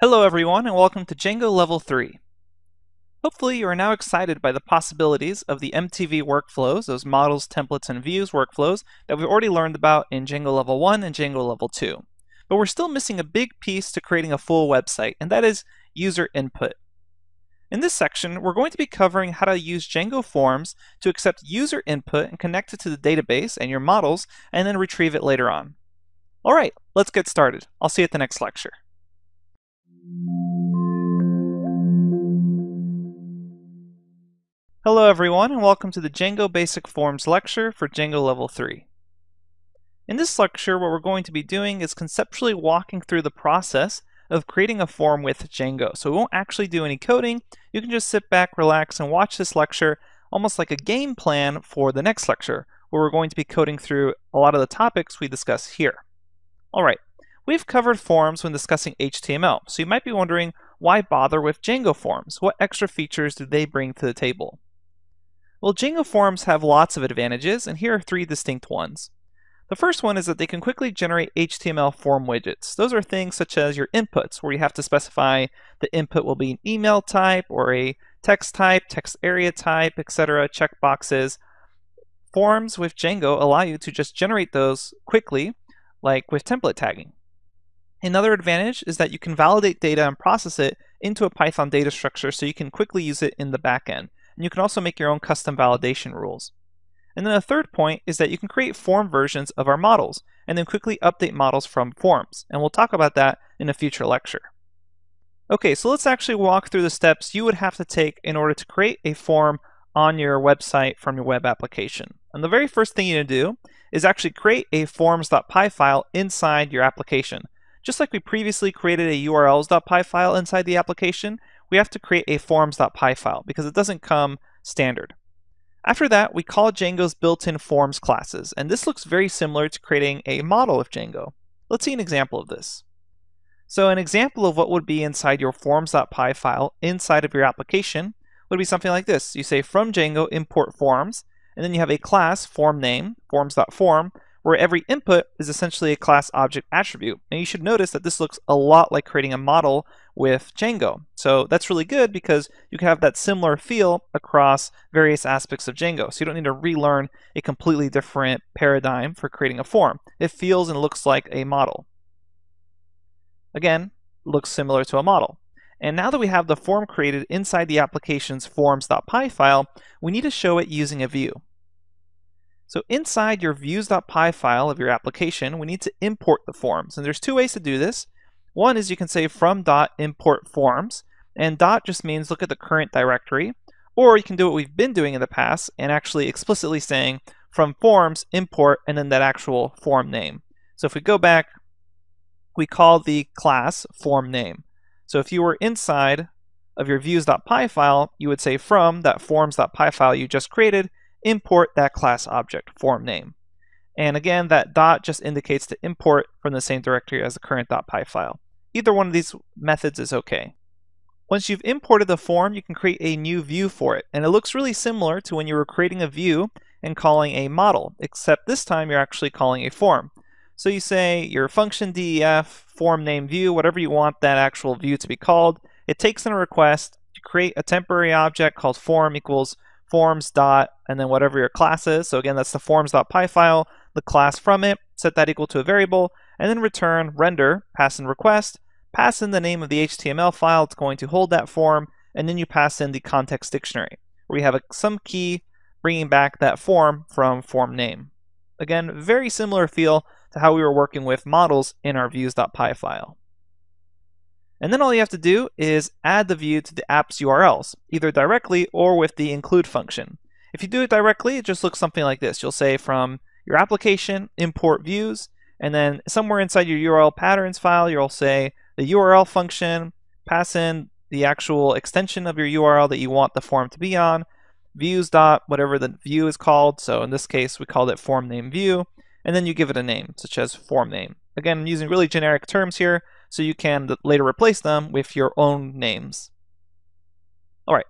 Hello everyone and welcome to Django Level 3. Hopefully you are now excited by the possibilities of the MTV workflows, those models, templates, and views workflows that we've already learned about in Django Level 1 and Django Level 2. But we're still missing a big piece to creating a full website, and that is user input. In this section, we're going to be covering how to use Django Forms to accept user input and connect it to the database and your models, and then retrieve it later on. Alright, let's get started. I'll see you at the next lecture. Hello everyone and welcome to the Django Basic Forms lecture for Django Level 3. In this lecture what we're going to be doing is conceptually walking through the process of creating a form with Django. So we won't actually do any coding, you can just sit back, relax, and watch this lecture almost like a game plan for the next lecture, where we're going to be coding through a lot of the topics we discuss here. Alright, we've covered forms when discussing HTML, so you might be wondering why bother with Django forms? What extra features do they bring to the table? Well, Django forms have lots of advantages, and here are three distinct ones. The first one is that they can quickly generate HTML form widgets. Those are things such as your inputs, where you have to specify the input will be an email type or a text type, text area type, etc., checkboxes. Forms with Django allow you to just generate those quickly, like with template tagging. Another advantage is that you can validate data and process it into a Python data structure so you can quickly use it in the backend and you can also make your own custom validation rules. And then a third point is that you can create form versions of our models, and then quickly update models from forms, and we'll talk about that in a future lecture. Okay, so let's actually walk through the steps you would have to take in order to create a form on your website from your web application. And the very first thing you need to do is actually create a forms.py file inside your application. Just like we previously created a urls.py file inside the application, we have to create a forms.py file because it doesn't come standard. After that, we call Django's built-in forms classes, and this looks very similar to creating a model of Django. Let's see an example of this. So an example of what would be inside your forms.py file inside of your application would be something like this. You say from Django import forms, and then you have a class form name, forms.form, where every input is essentially a class object attribute. And you should notice that this looks a lot like creating a model with Django. So that's really good because you can have that similar feel across various aspects of Django. So you don't need to relearn a completely different paradigm for creating a form. It feels and looks like a model. Again, looks similar to a model. And now that we have the form created inside the application's forms.py file, we need to show it using a view. So inside your views.py file of your application, we need to import the forms. And there's two ways to do this. One is you can say from dot import forms, and dot just means look at the current directory. Or you can do what we've been doing in the past and actually explicitly saying from forms import and then that actual form name. So if we go back, we call the class form name. So if you were inside of your views.py file, you would say from that forms.py file you just created import that class object, form name. And again, that dot just indicates to import from the same directory as the current .py file. Either one of these methods is okay. Once you've imported the form, you can create a new view for it. And it looks really similar to when you were creating a view and calling a model, except this time you're actually calling a form. So you say your function def, form name view, whatever you want that actual view to be called. It takes in a request, you create a temporary object called form equals forms dot and then whatever your class is. So again, that's the forms.py file, the class from it, set that equal to a variable, and then return render, pass in request, pass in the name of the HTML file it's going to hold that form, and then you pass in the context dictionary, where you have a, some key bringing back that form from form name. Again, very similar feel to how we were working with models in our views.py file. And then all you have to do is add the view to the app's URLs, either directly or with the include function. If you do it directly, it just looks something like this. You'll say from your application, import views, and then somewhere inside your URL patterns file, you'll say the URL function, pass in the actual extension of your URL that you want the form to be on, views dot whatever the view is called. So in this case, we called it form name view, and then you give it a name, such as form name. Again, I'm using really generic terms here, so you can later replace them with your own names. All right,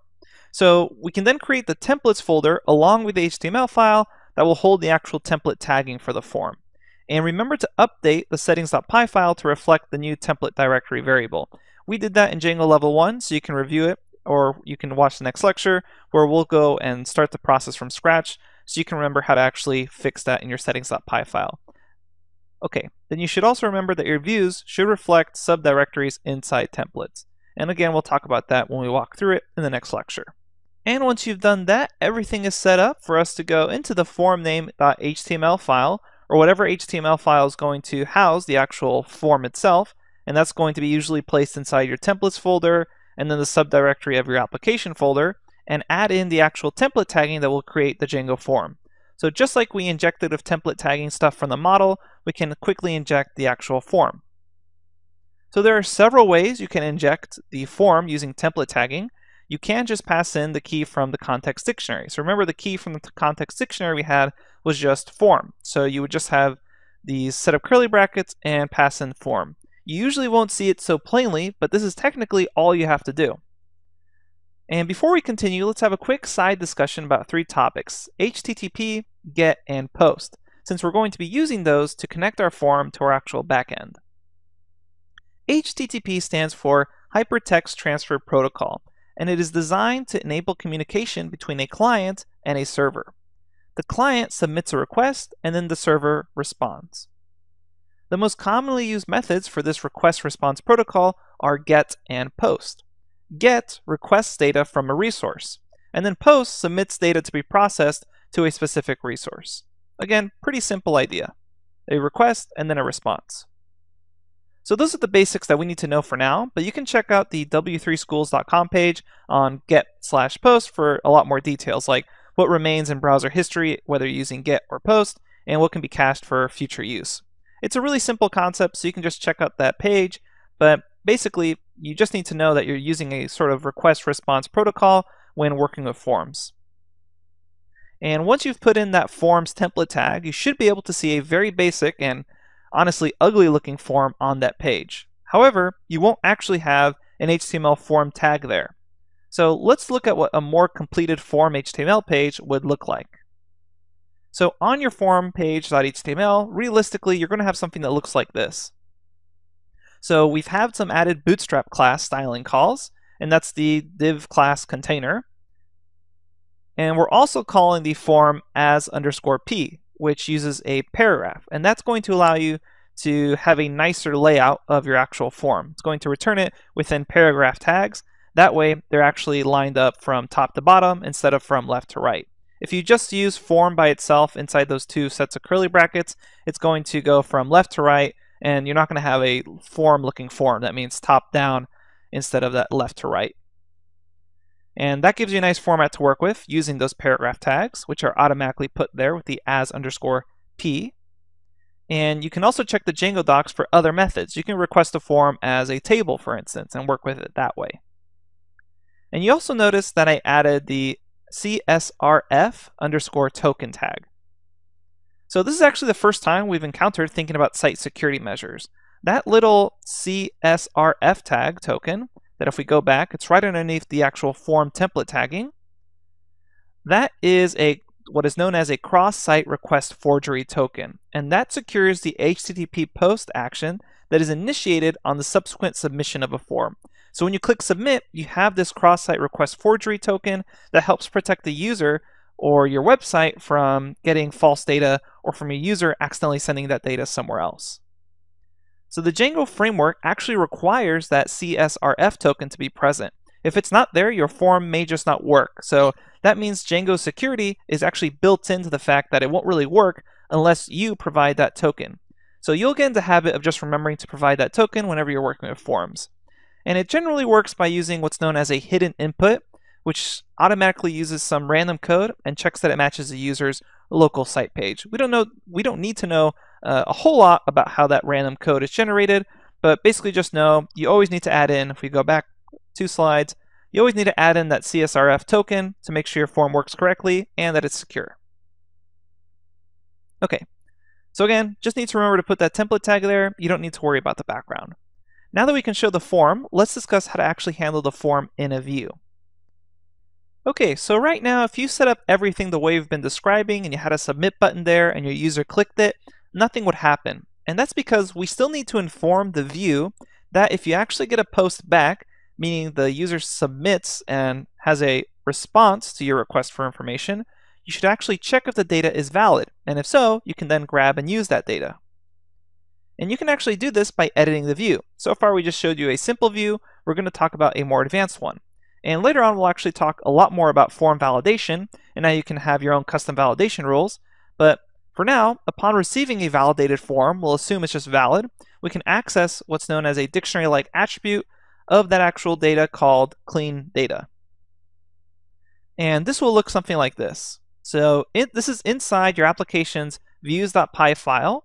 so we can then create the templates folder along with the HTML file that will hold the actual template tagging for the form. And remember to update the settings.py file to reflect the new template directory variable. We did that in Django Level 1, so you can review it, or you can watch the next lecture, where we'll go and start the process from scratch, so you can remember how to actually fix that in your settings.py file. Okay, then you should also remember that your views should reflect subdirectories inside templates. And again, we'll talk about that when we walk through it in the next lecture. And once you've done that, everything is set up for us to go into the form name.html file, or whatever HTML file is going to house the actual form itself, and that's going to be usually placed inside your templates folder, and then the subdirectory of your application folder, and add in the actual template tagging that will create the Django form. So just like we injected with template tagging stuff from the model, we can quickly inject the actual form. So there are several ways you can inject the form using template tagging. You can just pass in the key from the context dictionary. So remember the key from the context dictionary we had was just form. So you would just have these set of curly brackets and pass in form. You usually won't see it so plainly, but this is technically all you have to do. And before we continue, let's have a quick side discussion about three topics, HTTP, GET, and POST, since we're going to be using those to connect our form to our actual backend. HTTP stands for Hypertext Transfer Protocol, and it is designed to enable communication between a client and a server. The client submits a request, and then the server responds. The most commonly used methods for this request response protocol are GET and POST. GET requests data from a resource, and then POST submits data to be processed to a specific resource. Again, pretty simple idea. A request and then a response. So those are the basics that we need to know for now, but you can check out the w3schools.com page on get slash post for a lot more details, like what remains in browser history, whether using get or post, and what can be cached for future use. It's a really simple concept, so you can just check out that page, but basically, you just need to know that you're using a sort of request response protocol when working with forms. And once you've put in that forms template tag, you should be able to see a very basic and honestly ugly looking form on that page. However, you won't actually have an HTML form tag there. So let's look at what a more completed form HTML page would look like. So on your form page.html, realistically, you're going to have something that looks like this. So we've had some added bootstrap class styling calls, and that's the div class container. And we're also calling the form as underscore p, which uses a paragraph. And that's going to allow you to have a nicer layout of your actual form. It's going to return it within paragraph tags. That way, they're actually lined up from top to bottom instead of from left to right. If you just use form by itself inside those two sets of curly brackets, it's going to go from left to right, and you're not going to have a form looking form. That means top down instead of that left to right. And that gives you a nice format to work with using those paragraph tags, which are automatically put there with the as underscore p. And you can also check the Django docs for other methods. You can request a form as a table, for instance, and work with it that way. And you also notice that I added the CSRF underscore token tag. So this is actually the first time we've encountered thinking about site security measures. That little CSRF tag token that if we go back, it's right underneath the actual form template tagging. That is a what is known as a cross-site request forgery token, and that secures the HTTP post action that is initiated on the subsequent submission of a form. So when you click submit, you have this cross-site request forgery token that helps protect the user or your website from getting false data or from a user accidentally sending that data somewhere else. So the Django framework actually requires that CSRF token to be present. If it's not there, your form may just not work. So that means Django security is actually built into the fact that it won't really work unless you provide that token. So you'll get into the habit of just remembering to provide that token whenever you're working with forms. And it generally works by using what's known as a hidden input, which automatically uses some random code and checks that it matches the user's local site page. We don't know we don't need to know uh, a whole lot about how that random code is generated, but basically just know you always need to add in, if we go back two slides, you always need to add in that CSRF token to make sure your form works correctly and that it's secure. Okay, so again, just need to remember to put that template tag there. You don't need to worry about the background. Now that we can show the form, let's discuss how to actually handle the form in a view. Okay, so right now, if you set up everything the way we've been describing and you had a submit button there and your user clicked it, nothing would happen. And that's because we still need to inform the view that if you actually get a post back, meaning the user submits and has a response to your request for information, you should actually check if the data is valid, and if so, you can then grab and use that data. And you can actually do this by editing the view. So far we just showed you a simple view, we're going to talk about a more advanced one. And later on we'll actually talk a lot more about form validation, and now you can have your own custom validation rules, but for now, upon receiving a validated form, we'll assume it's just valid, we can access what's known as a dictionary-like attribute of that actual data called clean data. And this will look something like this. So it, this is inside your application's views.py file.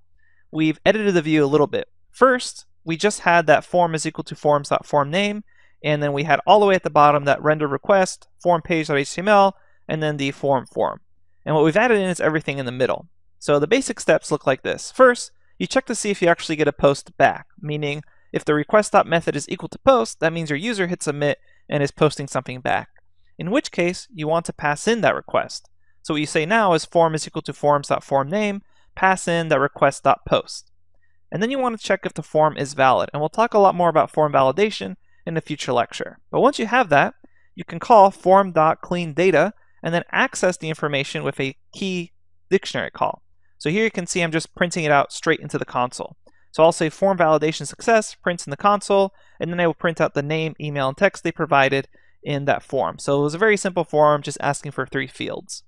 We've edited the view a little bit. First, we just had that form is equal to forms.form name, and then we had all the way at the bottom that render request, form page.html, and then the form form. And what we've added in is everything in the middle. So the basic steps look like this. First, you check to see if you actually get a post back, meaning if the request.method is equal to post, that means your user hit submit and is posting something back. In which case, you want to pass in that request. So what you say now is form is equal to forms.formName, pass in that request.post. And then you want to check if the form is valid. And we'll talk a lot more about form validation in a future lecture. But once you have that, you can call form.cleanData and then access the information with a key dictionary call. So here you can see I'm just printing it out straight into the console. So I'll say form validation success, prints in the console, and then I will print out the name, email, and text they provided in that form. So it was a very simple form, just asking for three fields.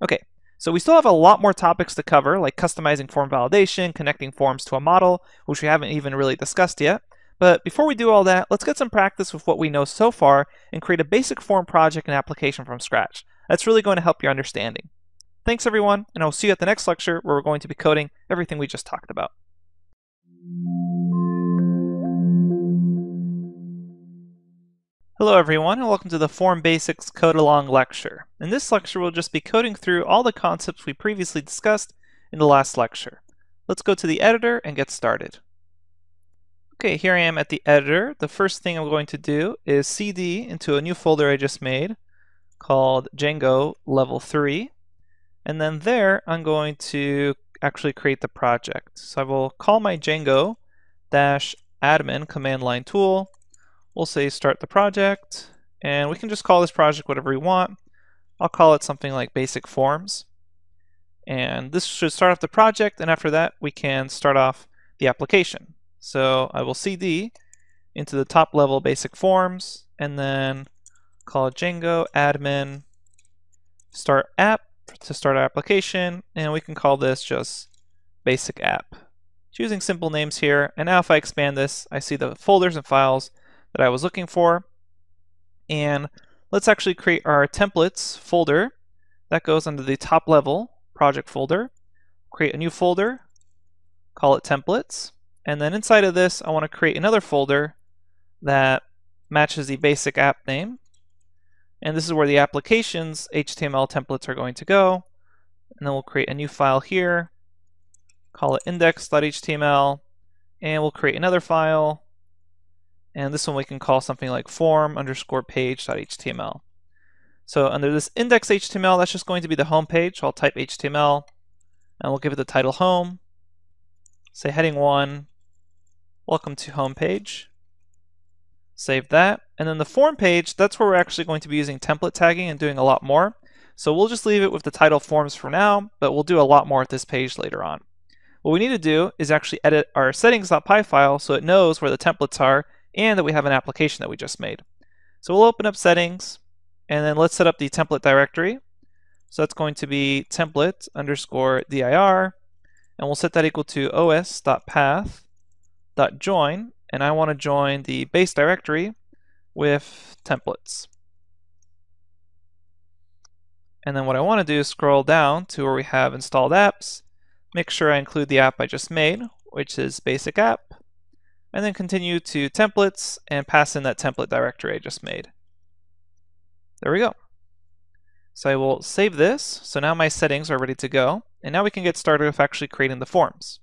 Okay, so we still have a lot more topics to cover, like customizing form validation, connecting forms to a model, which we haven't even really discussed yet. But before we do all that, let's get some practice with what we know so far and create a basic form project and application from scratch. That's really going to help your understanding. Thanks everyone, and I'll see you at the next lecture where we're going to be coding everything we just talked about. Hello everyone, and welcome to the Form Basics Code Along lecture. In this lecture, we'll just be coding through all the concepts we previously discussed in the last lecture. Let's go to the editor and get started. Okay, here I am at the editor. The first thing I'm going to do is cd into a new folder I just made called Django Level 3. And then there, I'm going to actually create the project. So I will call my Django dash admin command line tool. We'll say start the project, and we can just call this project whatever we want. I'll call it something like basic forms. And this should start off the project, and after that, we can start off the application. So I will cd into the top level basic forms, and then call Django admin start app to start our application, and we can call this just basic app. Choosing simple names here, and now if I expand this, I see the folders and files that I was looking for. And let's actually create our templates folder. That goes under the top level project folder. Create a new folder, call it templates. And then inside of this, I want to create another folder that matches the basic app name. And this is where the application's HTML templates are going to go. And then we'll create a new file here, call it index.html, and we'll create another file. And this one we can call something like form underscore page.html. So under this index.html, that's just going to be the home page. So I'll type HTML, and we'll give it the title home. Say heading 1, welcome to home page. Save that. And then the form page, that's where we're actually going to be using template tagging and doing a lot more. So we'll just leave it with the title forms for now, but we'll do a lot more at this page later on. What we need to do is actually edit our settings.py file so it knows where the templates are and that we have an application that we just made. So we'll open up settings and then let's set up the template directory. So that's going to be template underscore dir and we'll set that equal to os.path.join and I want to join the base directory with templates. And then what I want to do is scroll down to where we have installed apps, make sure I include the app I just made, which is basic app, and then continue to templates and pass in that template directory I just made. There we go. So I will save this. So now my settings are ready to go. And now we can get started with actually creating the forms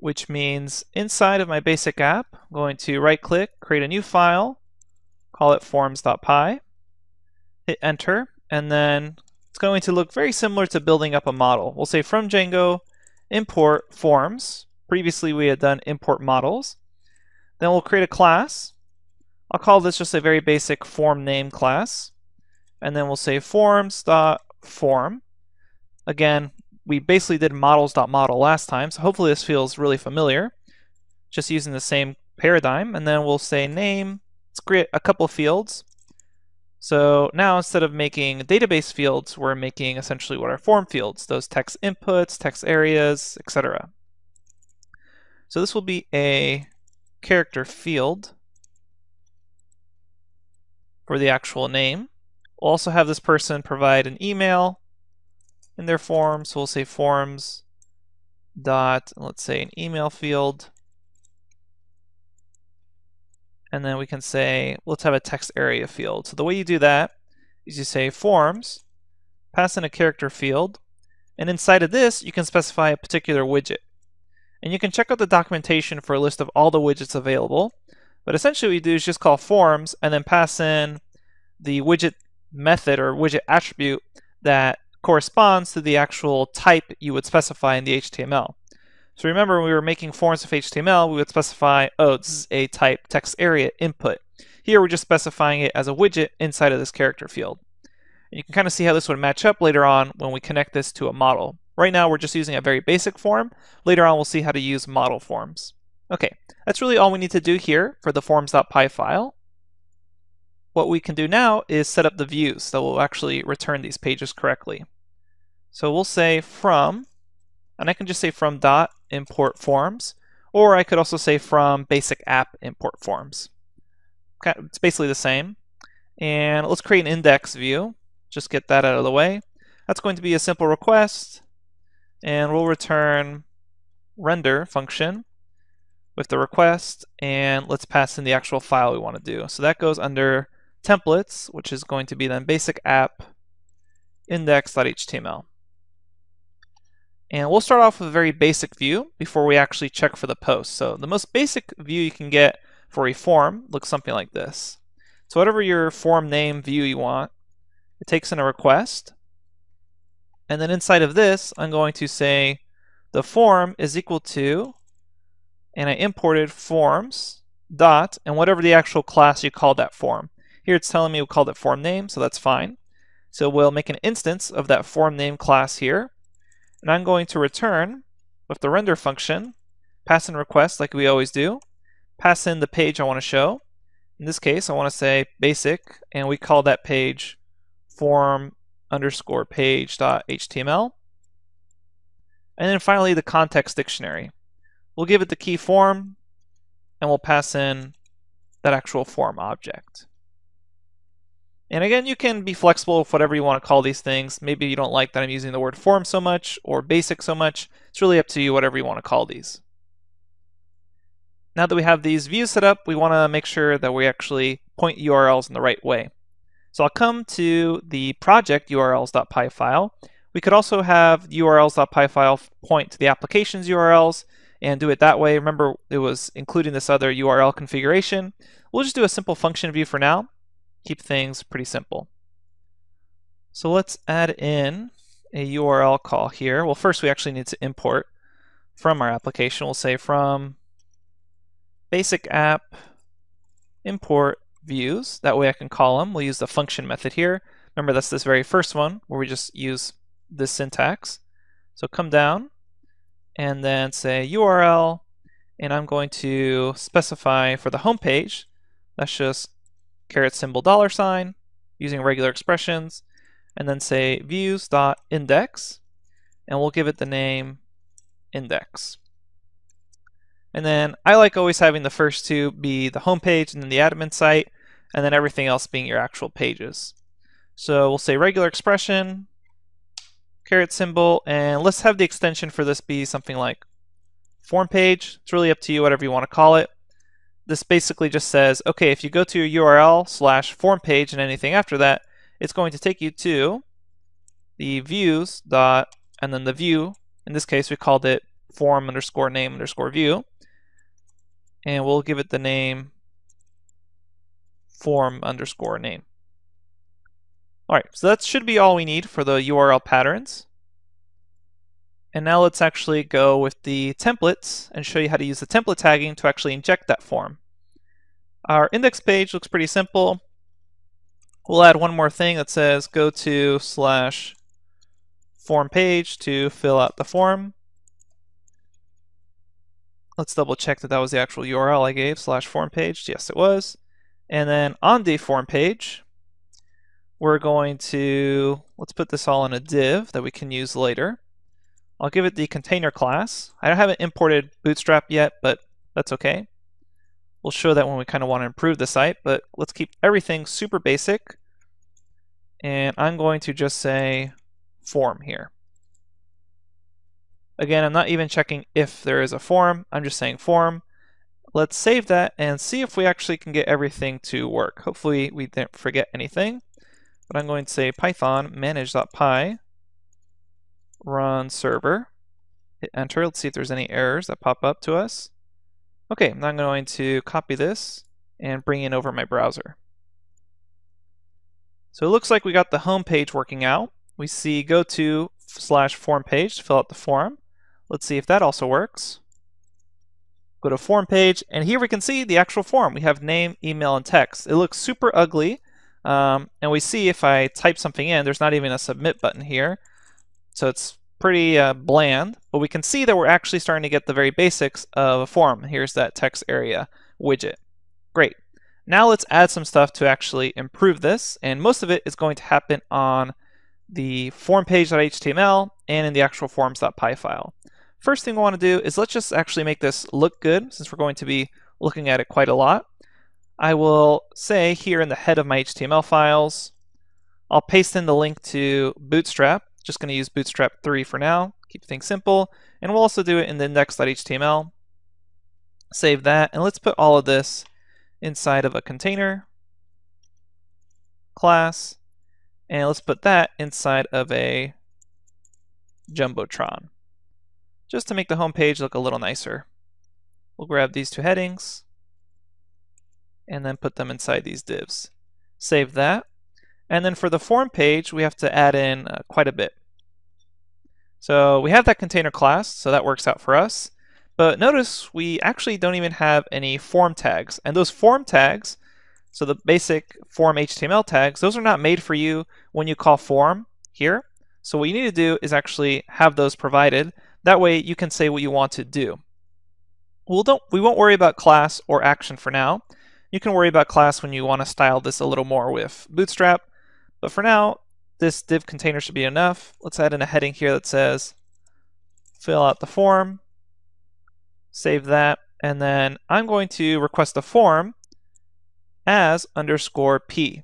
which means inside of my basic app, I'm going to right click, create a new file, call it forms.py, hit enter, and then it's going to look very similar to building up a model. We'll say from Django, import forms, Previously we had done import models. Then we'll create a class. I'll call this just a very basic form name class. And then we'll say forms.form. Again, we basically did models.model last time, so hopefully this feels really familiar. Just using the same paradigm. And then we'll say name. Let's create a couple fields. So now instead of making database fields, we're making essentially what are form fields, those text inputs, text areas, etc. So this will be a character field for the actual name. We'll also have this person provide an email in their form. So we'll say forms dot, let's say an email field. And then we can say, let's have a text area field. So the way you do that is you say forms, pass in a character field, and inside of this, you can specify a particular widget. And you can check out the documentation for a list of all the widgets available. But essentially what you do is just call forms and then pass in the widget method or widget attribute that corresponds to the actual type you would specify in the HTML. So remember when we were making forms of HTML, we would specify, oh, this is a type text area input. Here we're just specifying it as a widget inside of this character field. And you can kind of see how this would match up later on when we connect this to a model. Right now we're just using a very basic form. Later on we'll see how to use model forms. Okay, that's really all we need to do here for the forms.py file. What we can do now is set up the views that will actually return these pages correctly. So we'll say from, and I can just say from dot import forms, or I could also say from basic app import forms. Okay, it's basically the same. And let's create an index view. Just get that out of the way. That's going to be a simple request, and we'll return render function with the request, and let's pass in the actual file we want to do. So that goes under templates, which is going to be then basic app index.html. And we'll start off with a very basic view before we actually check for the post. So the most basic view you can get for a form looks something like this. So whatever your form name view you want, it takes in a request. And then inside of this, I'm going to say the form is equal to, and I imported forms dot, and whatever the actual class you called that form. Here it's telling me we called it form name, so that's fine. So we'll make an instance of that form name class here. And I'm going to return with the render function, pass in request like we always do, pass in the page I want to show. In this case, I want to say basic, and we call that page form underscore page.html. And then finally, the context dictionary. We'll give it the key form, and we'll pass in that actual form object. And again, you can be flexible with whatever you want to call these things. Maybe you don't like that I'm using the word form so much or basic so much. It's really up to you, whatever you want to call these. Now that we have these views set up, we want to make sure that we actually point URLs in the right way. So I'll come to the project urls.py file. We could also have urls.py file point to the application's URLs and do it that way. Remember, it was including this other URL configuration. We'll just do a simple function view for now keep things pretty simple. So let's add in a URL call here. Well, first we actually need to import from our application. We'll say from basic app import views. That way I can call them. We'll use the function method here. Remember, that's this very first one where we just use this syntax. So come down and then say URL, and I'm going to specify for the home page, that's just caret symbol dollar sign using regular expressions, and then say views.index, and we'll give it the name index. And then I like always having the first two be the home page and then the admin site, and then everything else being your actual pages. So we'll say regular expression, caret symbol, and let's have the extension for this be something like form page. It's really up to you, whatever you want to call it this basically just says, okay, if you go to your URL slash form page and anything after that, it's going to take you to the views dot and then the view. In this case, we called it form underscore name underscore view. And we'll give it the name form underscore name. All right, so that should be all we need for the URL patterns. And now let's actually go with the templates and show you how to use the template tagging to actually inject that form. Our index page looks pretty simple. We'll add one more thing that says go to slash form page to fill out the form. Let's double check that that was the actual URL I gave, slash form page. Yes, it was. And then on the form page, we're going to, let's put this all in a div that we can use later. I'll give it the container class. I haven't imported Bootstrap yet, but that's okay. We'll show that when we kind of want to improve the site, but let's keep everything super basic. And I'm going to just say form here. Again, I'm not even checking if there is a form, I'm just saying form. Let's save that and see if we actually can get everything to work. Hopefully we didn't forget anything. But I'm going to say python manage.py run server, hit enter, let's see if there's any errors that pop up to us. Okay, now I'm going to copy this and bring it over my browser. So it looks like we got the home page working out. We see go to slash form page to fill out the form. Let's see if that also works. Go to form page, and here we can see the actual form. We have name, email, and text. It looks super ugly, um, and we see if I type something in, there's not even a submit button here. So it's pretty uh, bland, but we can see that we're actually starting to get the very basics of a form. Here's that text area widget. Great. Now let's add some stuff to actually improve this, and most of it is going to happen on the form page.html and in the actual forms.py file. First thing we want to do is let's just actually make this look good since we're going to be looking at it quite a lot. I will say here in the head of my HTML files, I'll paste in the link to Bootstrap just going to use Bootstrap 3 for now, keep things simple, and we'll also do it in the index.html. Save that, and let's put all of this inside of a container class, and let's put that inside of a Jumbotron, just to make the home page look a little nicer. We'll grab these two headings, and then put them inside these divs. Save that. And then for the form page, we have to add in uh, quite a bit. So we have that container class, so that works out for us. But notice we actually don't even have any form tags. And those form tags, so the basic form HTML tags, those are not made for you when you call form here. So what you need to do is actually have those provided. That way you can say what you want to do. We'll don't, we won't worry about class or action for now. You can worry about class when you want to style this a little more with Bootstrap. But for now, this div container should be enough. Let's add in a heading here that says fill out the form, save that, and then I'm going to request a form as underscore p.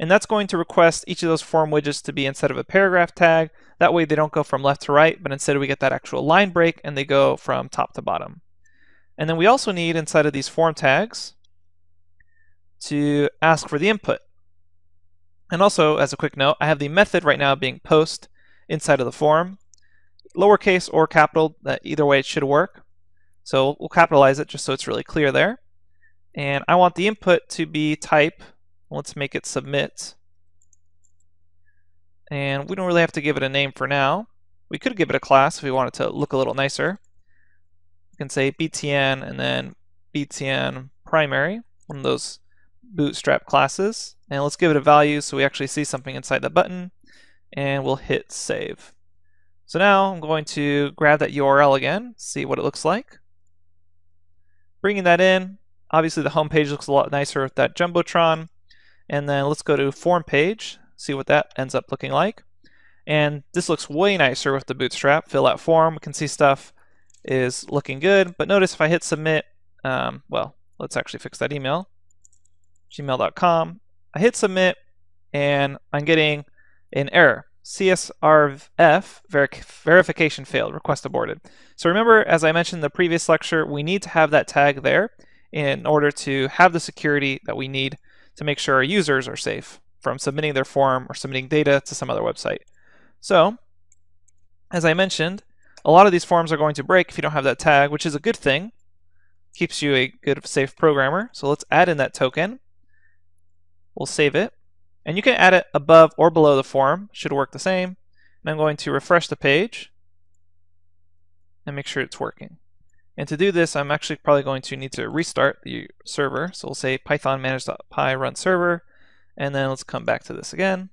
And that's going to request each of those form widgets to be instead of a paragraph tag. That way they don't go from left to right, but instead we get that actual line break and they go from top to bottom. And then we also need inside of these form tags to ask for the input. And also, as a quick note, I have the method right now being post inside of the form. Lowercase or capital, that either way it should work. So we'll capitalize it just so it's really clear there. And I want the input to be type. Let's make it submit. And we don't really have to give it a name for now. We could give it a class if we wanted to look a little nicer. We can say btn and then btn primary, one of those bootstrap classes. And let's give it a value so we actually see something inside the button. And we'll hit save. So now I'm going to grab that URL again, see what it looks like. Bringing that in, obviously the home page looks a lot nicer with that Jumbotron. And then let's go to form page, see what that ends up looking like. And this looks way nicer with the bootstrap. Fill out form, we can see stuff is looking good. But notice if I hit submit, um, well, let's actually fix that email gmail.com. I hit submit and I'm getting an error. CSRF ver verification failed, request aborted. So remember, as I mentioned in the previous lecture, we need to have that tag there in order to have the security that we need to make sure our users are safe from submitting their form or submitting data to some other website. So, as I mentioned, a lot of these forms are going to break if you don't have that tag, which is a good thing. Keeps you a good, safe programmer. So let's add in that token. We'll save it. And you can add it above or below the form. Should work the same. And I'm going to refresh the page. and make sure it's working. And to do this, I'm actually probably going to need to restart the server. So we'll say python manage.py run server, and then let's come back to this again.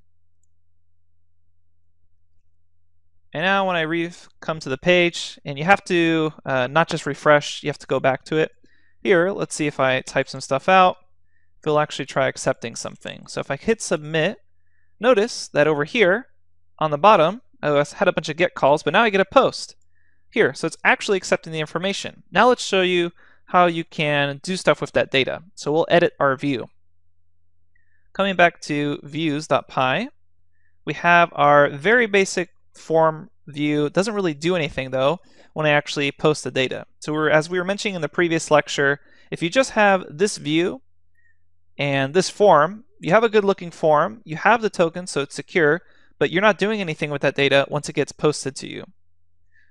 And now when I re come to the page, and you have to uh, not just refresh, you have to go back to it. Here, let's see if I type some stuff out, it'll actually try accepting something. So if I hit submit, notice that over here on the bottom, I had a bunch of get calls, but now I get a post here. So it's actually accepting the information. Now let's show you how you can do stuff with that data. So we'll edit our view. Coming back to views.py, we have our very basic form view. It doesn't really do anything though when I actually post the data. So as we were mentioning in the previous lecture, if you just have this view and this form, you have a good looking form, you have the token so it's secure, but you're not doing anything with that data once it gets posted to you.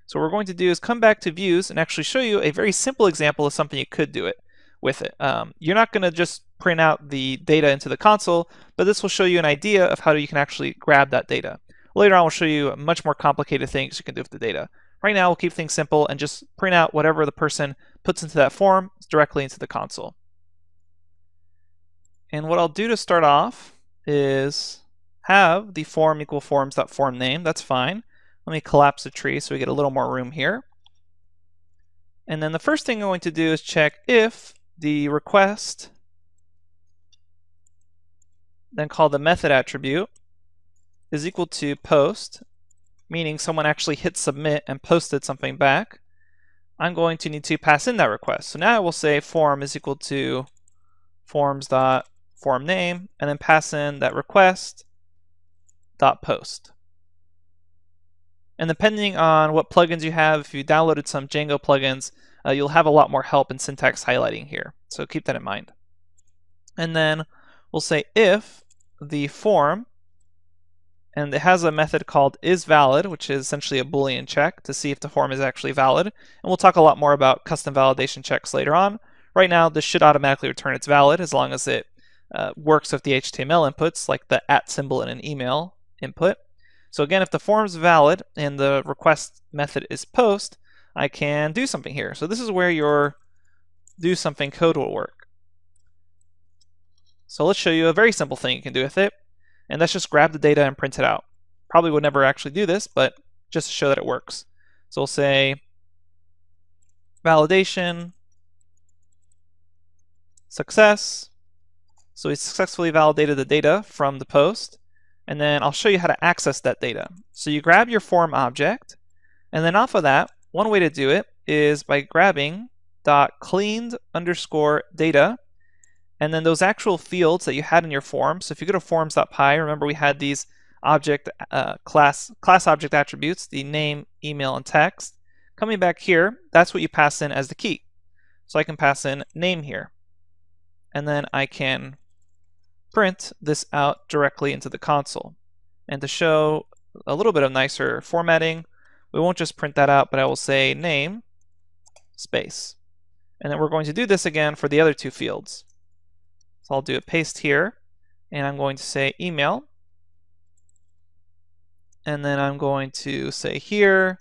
So what we're going to do is come back to views and actually show you a very simple example of something you could do it with it. Um, you're not going to just print out the data into the console, but this will show you an idea of how you can actually grab that data. Later on, we'll show you much more complicated things you can do with the data. Right now, we'll keep things simple and just print out whatever the person puts into that form directly into the console. And what I'll do to start off is have the form equal forms.form name. That's fine. Let me collapse the tree so we get a little more room here. And then the first thing I'm going to do is check if the request, then call the method attribute, is equal to post, meaning someone actually hit submit and posted something back. I'm going to need to pass in that request. So now I will say form is equal to forms dot form name, and then pass in that request dot post. And depending on what plugins you have, if you downloaded some Django plugins, uh, you'll have a lot more help in syntax highlighting here. So keep that in mind. And then we'll say if the form, and it has a method called isValid, which is essentially a Boolean check to see if the form is actually valid. And we'll talk a lot more about custom validation checks later on. Right now, this should automatically return it's valid as long as it uh, works with the HTML inputs, like the at symbol in an email input. So again, if the form is valid and the request method is post, I can do something here. So this is where your do something code will work. So let's show you a very simple thing you can do with it. And that's just grab the data and print it out. Probably would never actually do this, but just to show that it works. So we'll say validation, success. So we successfully validated the data from the post and then I'll show you how to access that data. So you grab your form object, and then off of that, one way to do it is by grabbing dot cleaned underscore data, and then those actual fields that you had in your form. So if you go to forms.py, remember we had these object uh, class class object attributes, the name, email, and text. Coming back here, that's what you pass in as the key. So I can pass in name here, and then I can print this out directly into the console. And to show a little bit of nicer formatting, we won't just print that out, but I will say name space. And then we're going to do this again for the other two fields. So I'll do a paste here, and I'm going to say email. And then I'm going to say here,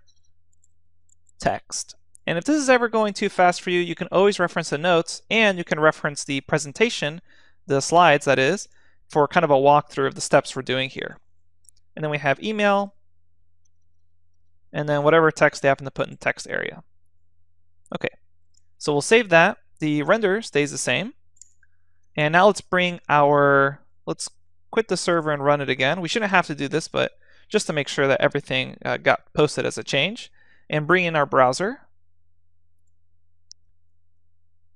text. And if this is ever going too fast for you, you can always reference the notes, and you can reference the presentation the slides, that is, for kind of a walkthrough of the steps we're doing here. And then we have email, and then whatever text they happen to put in the text area. Okay, so we'll save that. The render stays the same. And now let's bring our, let's quit the server and run it again. We shouldn't have to do this, but just to make sure that everything uh, got posted as a change. And bring in our browser.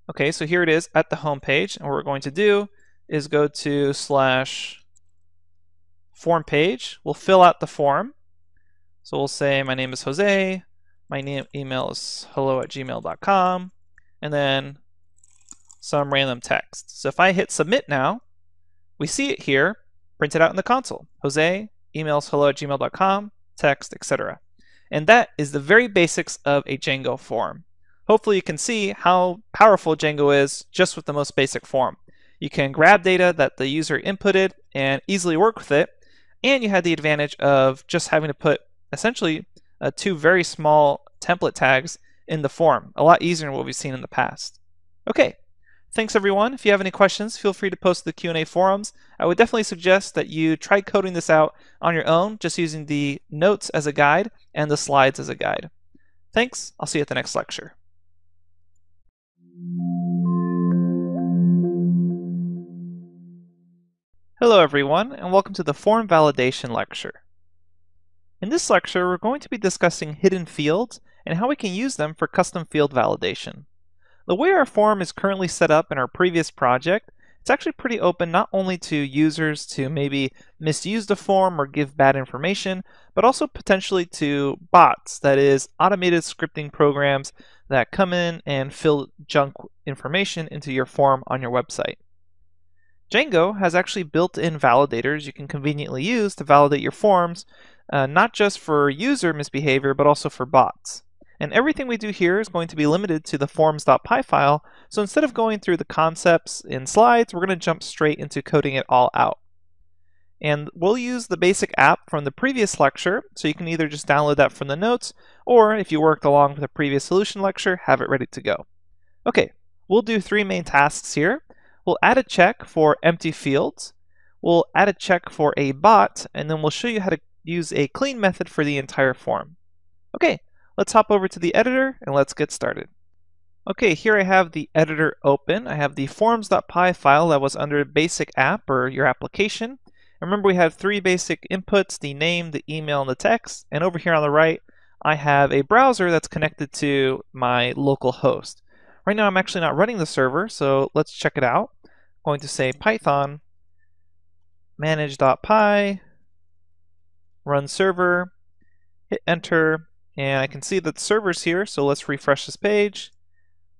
Okay, so here it is at the home page, and what we're going to do is go to slash form page. We'll fill out the form. So we'll say my name is Jose, my name, email is hello at gmail.com, and then some random text. So if I hit submit now, we see it here printed out in the console. Jose, emails hello at gmail.com, text, etc. And that is the very basics of a Django form. Hopefully you can see how powerful Django is just with the most basic form. You can grab data that the user inputted and easily work with it. And you had the advantage of just having to put essentially uh, two very small template tags in the form. A lot easier than what we've seen in the past. Okay, thanks everyone. If you have any questions, feel free to post the Q&A forums. I would definitely suggest that you try coding this out on your own, just using the notes as a guide and the slides as a guide. Thanks. I'll see you at the next lecture. Hello everyone, and welcome to the Form Validation lecture. In this lecture, we're going to be discussing hidden fields and how we can use them for custom field validation. The way our form is currently set up in our previous project, it's actually pretty open not only to users to maybe misuse the form or give bad information, but also potentially to bots, that is, automated scripting programs that come in and fill junk information into your form on your website. Django has actually built-in validators you can conveniently use to validate your forms, uh, not just for user misbehavior, but also for bots. And everything we do here is going to be limited to the forms.py file, so instead of going through the concepts in slides, we're going to jump straight into coding it all out. And we'll use the basic app from the previous lecture, so you can either just download that from the notes, or if you worked along with the previous solution lecture, have it ready to go. Okay, we'll do three main tasks here. We'll add a check for empty fields, we'll add a check for a bot, and then we'll show you how to use a clean method for the entire form. Okay, let's hop over to the editor and let's get started. Okay, here I have the editor open. I have the forms.py file that was under basic app or your application. Remember we have three basic inputs, the name, the email, and the text. And over here on the right, I have a browser that's connected to my local host. Right now I'm actually not running the server, so let's check it out going to say python manage.py run server, hit enter, and I can see that the server's here, so let's refresh this page.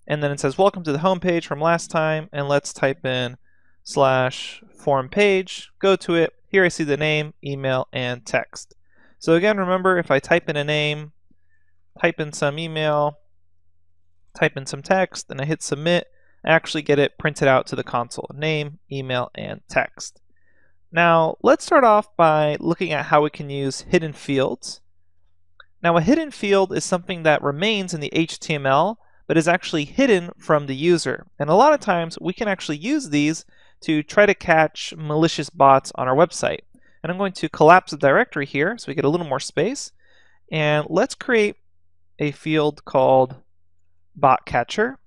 And then it says, welcome to the home page from last time, and let's type in slash form page, go to it. Here I see the name, email, and text. So again, remember, if I type in a name, type in some email, type in some text, and I hit submit, actually get it printed out to the console. Name, email, and text. Now, let's start off by looking at how we can use hidden fields. Now, a hidden field is something that remains in the HTML, but is actually hidden from the user. And a lot of times, we can actually use these to try to catch malicious bots on our website. And I'm going to collapse the directory here so we get a little more space. And let's create a field called bot catcher.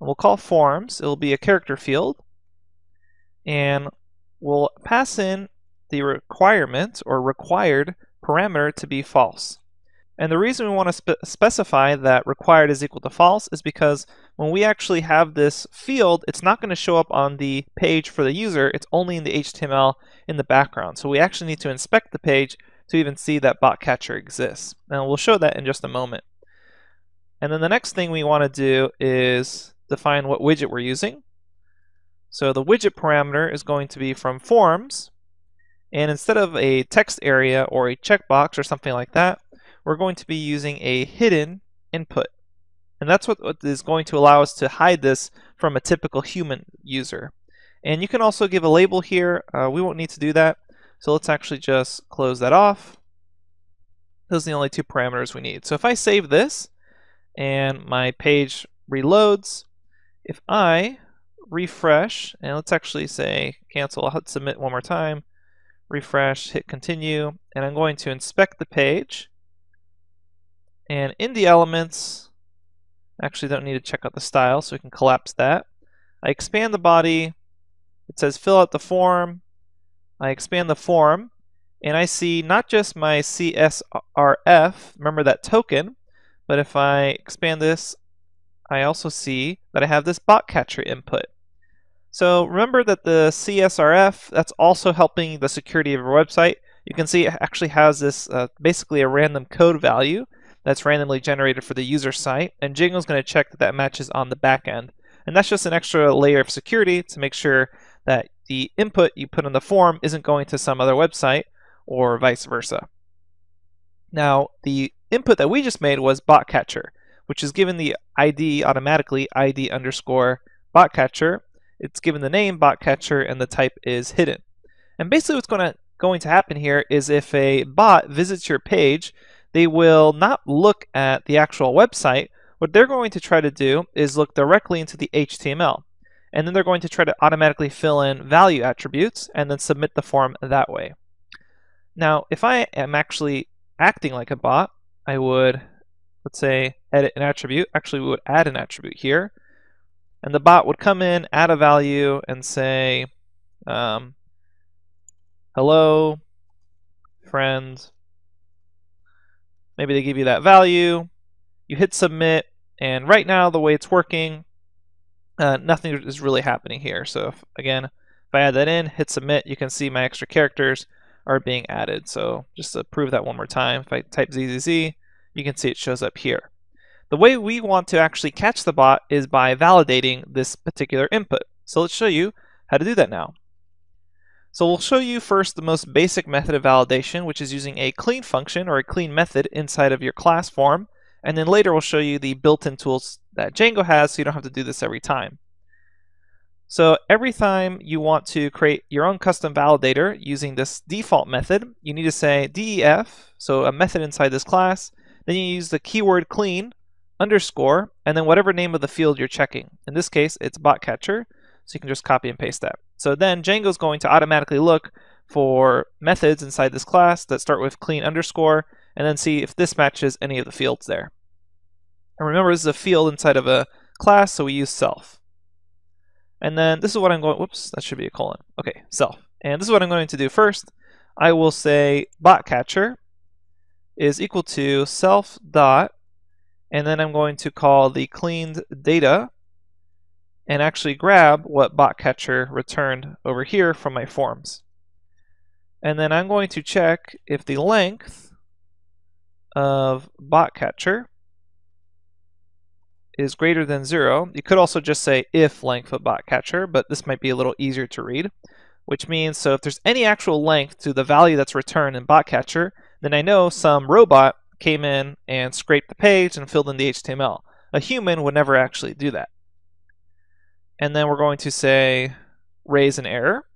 We'll call forms. It'll be a character field. And we'll pass in the requirement or required parameter to be false. And the reason we want to spe specify that required is equal to false is because when we actually have this field, it's not going to show up on the page for the user. It's only in the HTML in the background. So we actually need to inspect the page to even see that bot catcher exists. And we'll show that in just a moment. And then the next thing we want to do is define what widget we're using. So the widget parameter is going to be from forms, and instead of a text area or a checkbox or something like that, we're going to be using a hidden input. And that's what is going to allow us to hide this from a typical human user. And you can also give a label here. Uh, we won't need to do that. So let's actually just close that off. Those are the only two parameters we need. So if I save this and my page reloads, if I refresh, and let's actually say cancel, I'll hit submit one more time, refresh, hit continue, and I'm going to inspect the page. And in the elements, actually don't need to check out the style, so we can collapse that. I expand the body, it says fill out the form, I expand the form, and I see not just my CSRF, remember that token, but if I expand this, I also see that I have this bot catcher input. So remember that the CSRF, that's also helping the security of your website. You can see it actually has this uh, basically a random code value that's randomly generated for the user site, and Django is going to check that that matches on the back end. And that's just an extra layer of security to make sure that the input you put in the form isn't going to some other website or vice versa. Now, the input that we just made was bot catcher which is given the ID automatically, ID underscore bot catcher. It's given the name bot catcher and the type is hidden. And basically what's going to, going to happen here is if a bot visits your page, they will not look at the actual website. What they're going to try to do is look directly into the HTML. And then they're going to try to automatically fill in value attributes and then submit the form that way. Now, if I am actually acting like a bot, I would, let's say, edit an attribute. Actually, we would add an attribute here. And the bot would come in, add a value, and say, um, hello, friend. Maybe they give you that value. You hit submit, and right now, the way it's working, uh, nothing is really happening here. So if, again, if I add that in, hit submit, you can see my extra characters are being added. So just to prove that one more time, if I type ZZZ, you can see it shows up here. The way we want to actually catch the bot is by validating this particular input. So let's show you how to do that now. So we'll show you first the most basic method of validation, which is using a clean function or a clean method inside of your class form. And then later we'll show you the built-in tools that Django has so you don't have to do this every time. So every time you want to create your own custom validator using this default method, you need to say def, so a method inside this class. Then you use the keyword clean underscore, and then whatever name of the field you're checking. In this case, it's bot catcher, so you can just copy and paste that. So then Django is going to automatically look for methods inside this class that start with clean underscore, and then see if this matches any of the fields there. And remember, this is a field inside of a class, so we use self. And then this is what I'm going, whoops, that should be a colon. Okay, self. And this is what I'm going to do first. I will say bot catcher is equal to self dot, and then I'm going to call the cleaned data and actually grab what botcatcher returned over here from my forms. And then I'm going to check if the length of botcatcher is greater than zero. You could also just say if length of botcatcher, but this might be a little easier to read, which means so if there's any actual length to the value that's returned in bot catcher, then I know some robot came in and scraped the page and filled in the HTML. A human would never actually do that. And then we're going to say raise an error.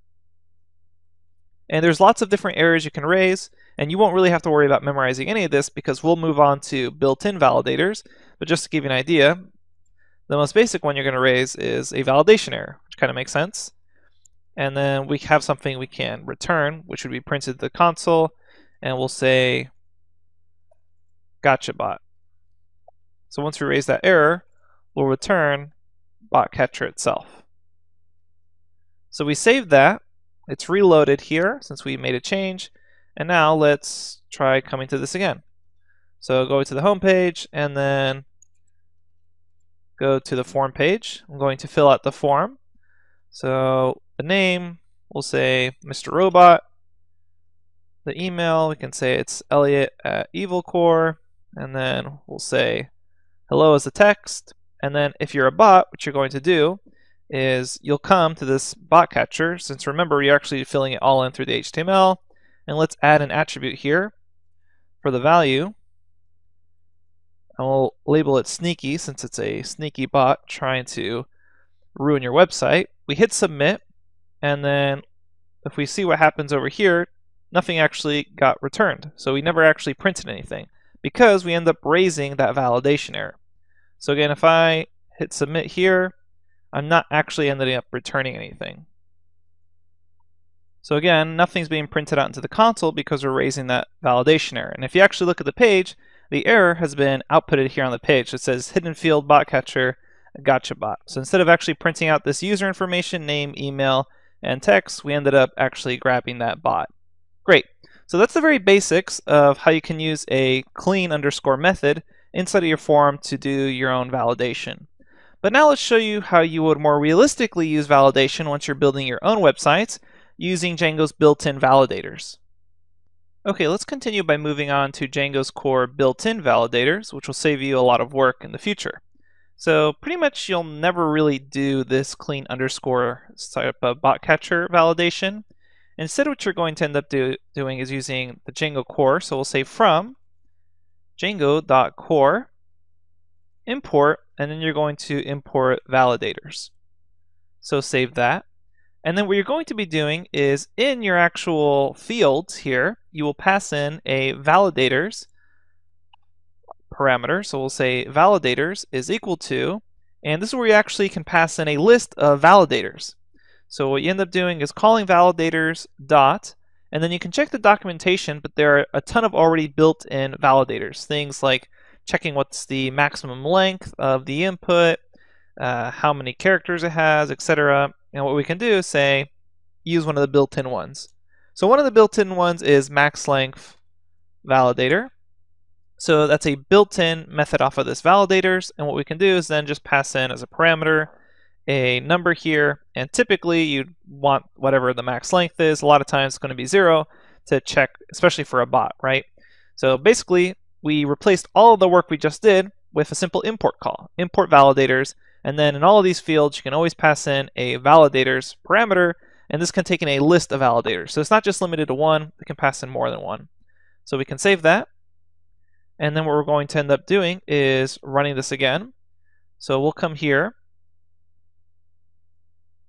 And there's lots of different errors you can raise, and you won't really have to worry about memorizing any of this because we'll move on to built-in validators. But just to give you an idea, the most basic one you're going to raise is a validation error, which kind of makes sense. And then we have something we can return, which would be printed to the console, and we'll say gotcha bot. So once we raise that error, we'll return bot catcher itself. So we saved that. It's reloaded here since we made a change. And now let's try coming to this again. So go to the home page and then go to the form page. I'm going to fill out the form. So the name, we'll say Mr. Robot. The email, we can say it's Elliot at EvilCorp. And then we'll say hello as a text. And then if you're a bot, what you're going to do is you'll come to this bot catcher, since remember you're actually filling it all in through the HTML. And let's add an attribute here for the value and we'll label it sneaky since it's a sneaky bot trying to ruin your website. We hit submit, and then if we see what happens over here, nothing actually got returned. So we never actually printed anything because we end up raising that validation error. So again, if I hit submit here, I'm not actually ending up returning anything. So again, nothing's being printed out into the console because we're raising that validation error. And if you actually look at the page, the error has been outputted here on the page. It says hidden field bot catcher gotcha bot. So instead of actually printing out this user information, name, email, and text, we ended up actually grabbing that bot. Great. So that's the very basics of how you can use a clean underscore method inside of your form to do your own validation. But now let's show you how you would more realistically use validation once you're building your own websites using Django's built-in validators. Okay, let's continue by moving on to Django's core built-in validators, which will save you a lot of work in the future. So pretty much you'll never really do this clean underscore type of bot catcher validation. Instead, what you're going to end up do, doing is using the Django core. So we'll say from django.core import, and then you're going to import validators. So save that. And then what you're going to be doing is in your actual fields here, you will pass in a validators parameter. So we'll say validators is equal to, and this is where you actually can pass in a list of validators. So what you end up doing is calling validators dot, and then you can check the documentation, but there are a ton of already built-in validators. Things like checking what's the maximum length of the input, uh, how many characters it has, etc. And what we can do is say, use one of the built-in ones. So one of the built-in ones is max length validator. So that's a built-in method off of this validators. And what we can do is then just pass in as a parameter a number here. And typically you'd want whatever the max length is. A lot of times it's going to be zero to check, especially for a bot, right? So basically we replaced all of the work we just did with a simple import call, import validators. And then in all of these fields, you can always pass in a validators parameter. And this can take in a list of validators. So it's not just limited to one, it can pass in more than one. So we can save that. And then what we're going to end up doing is running this again. So we'll come here.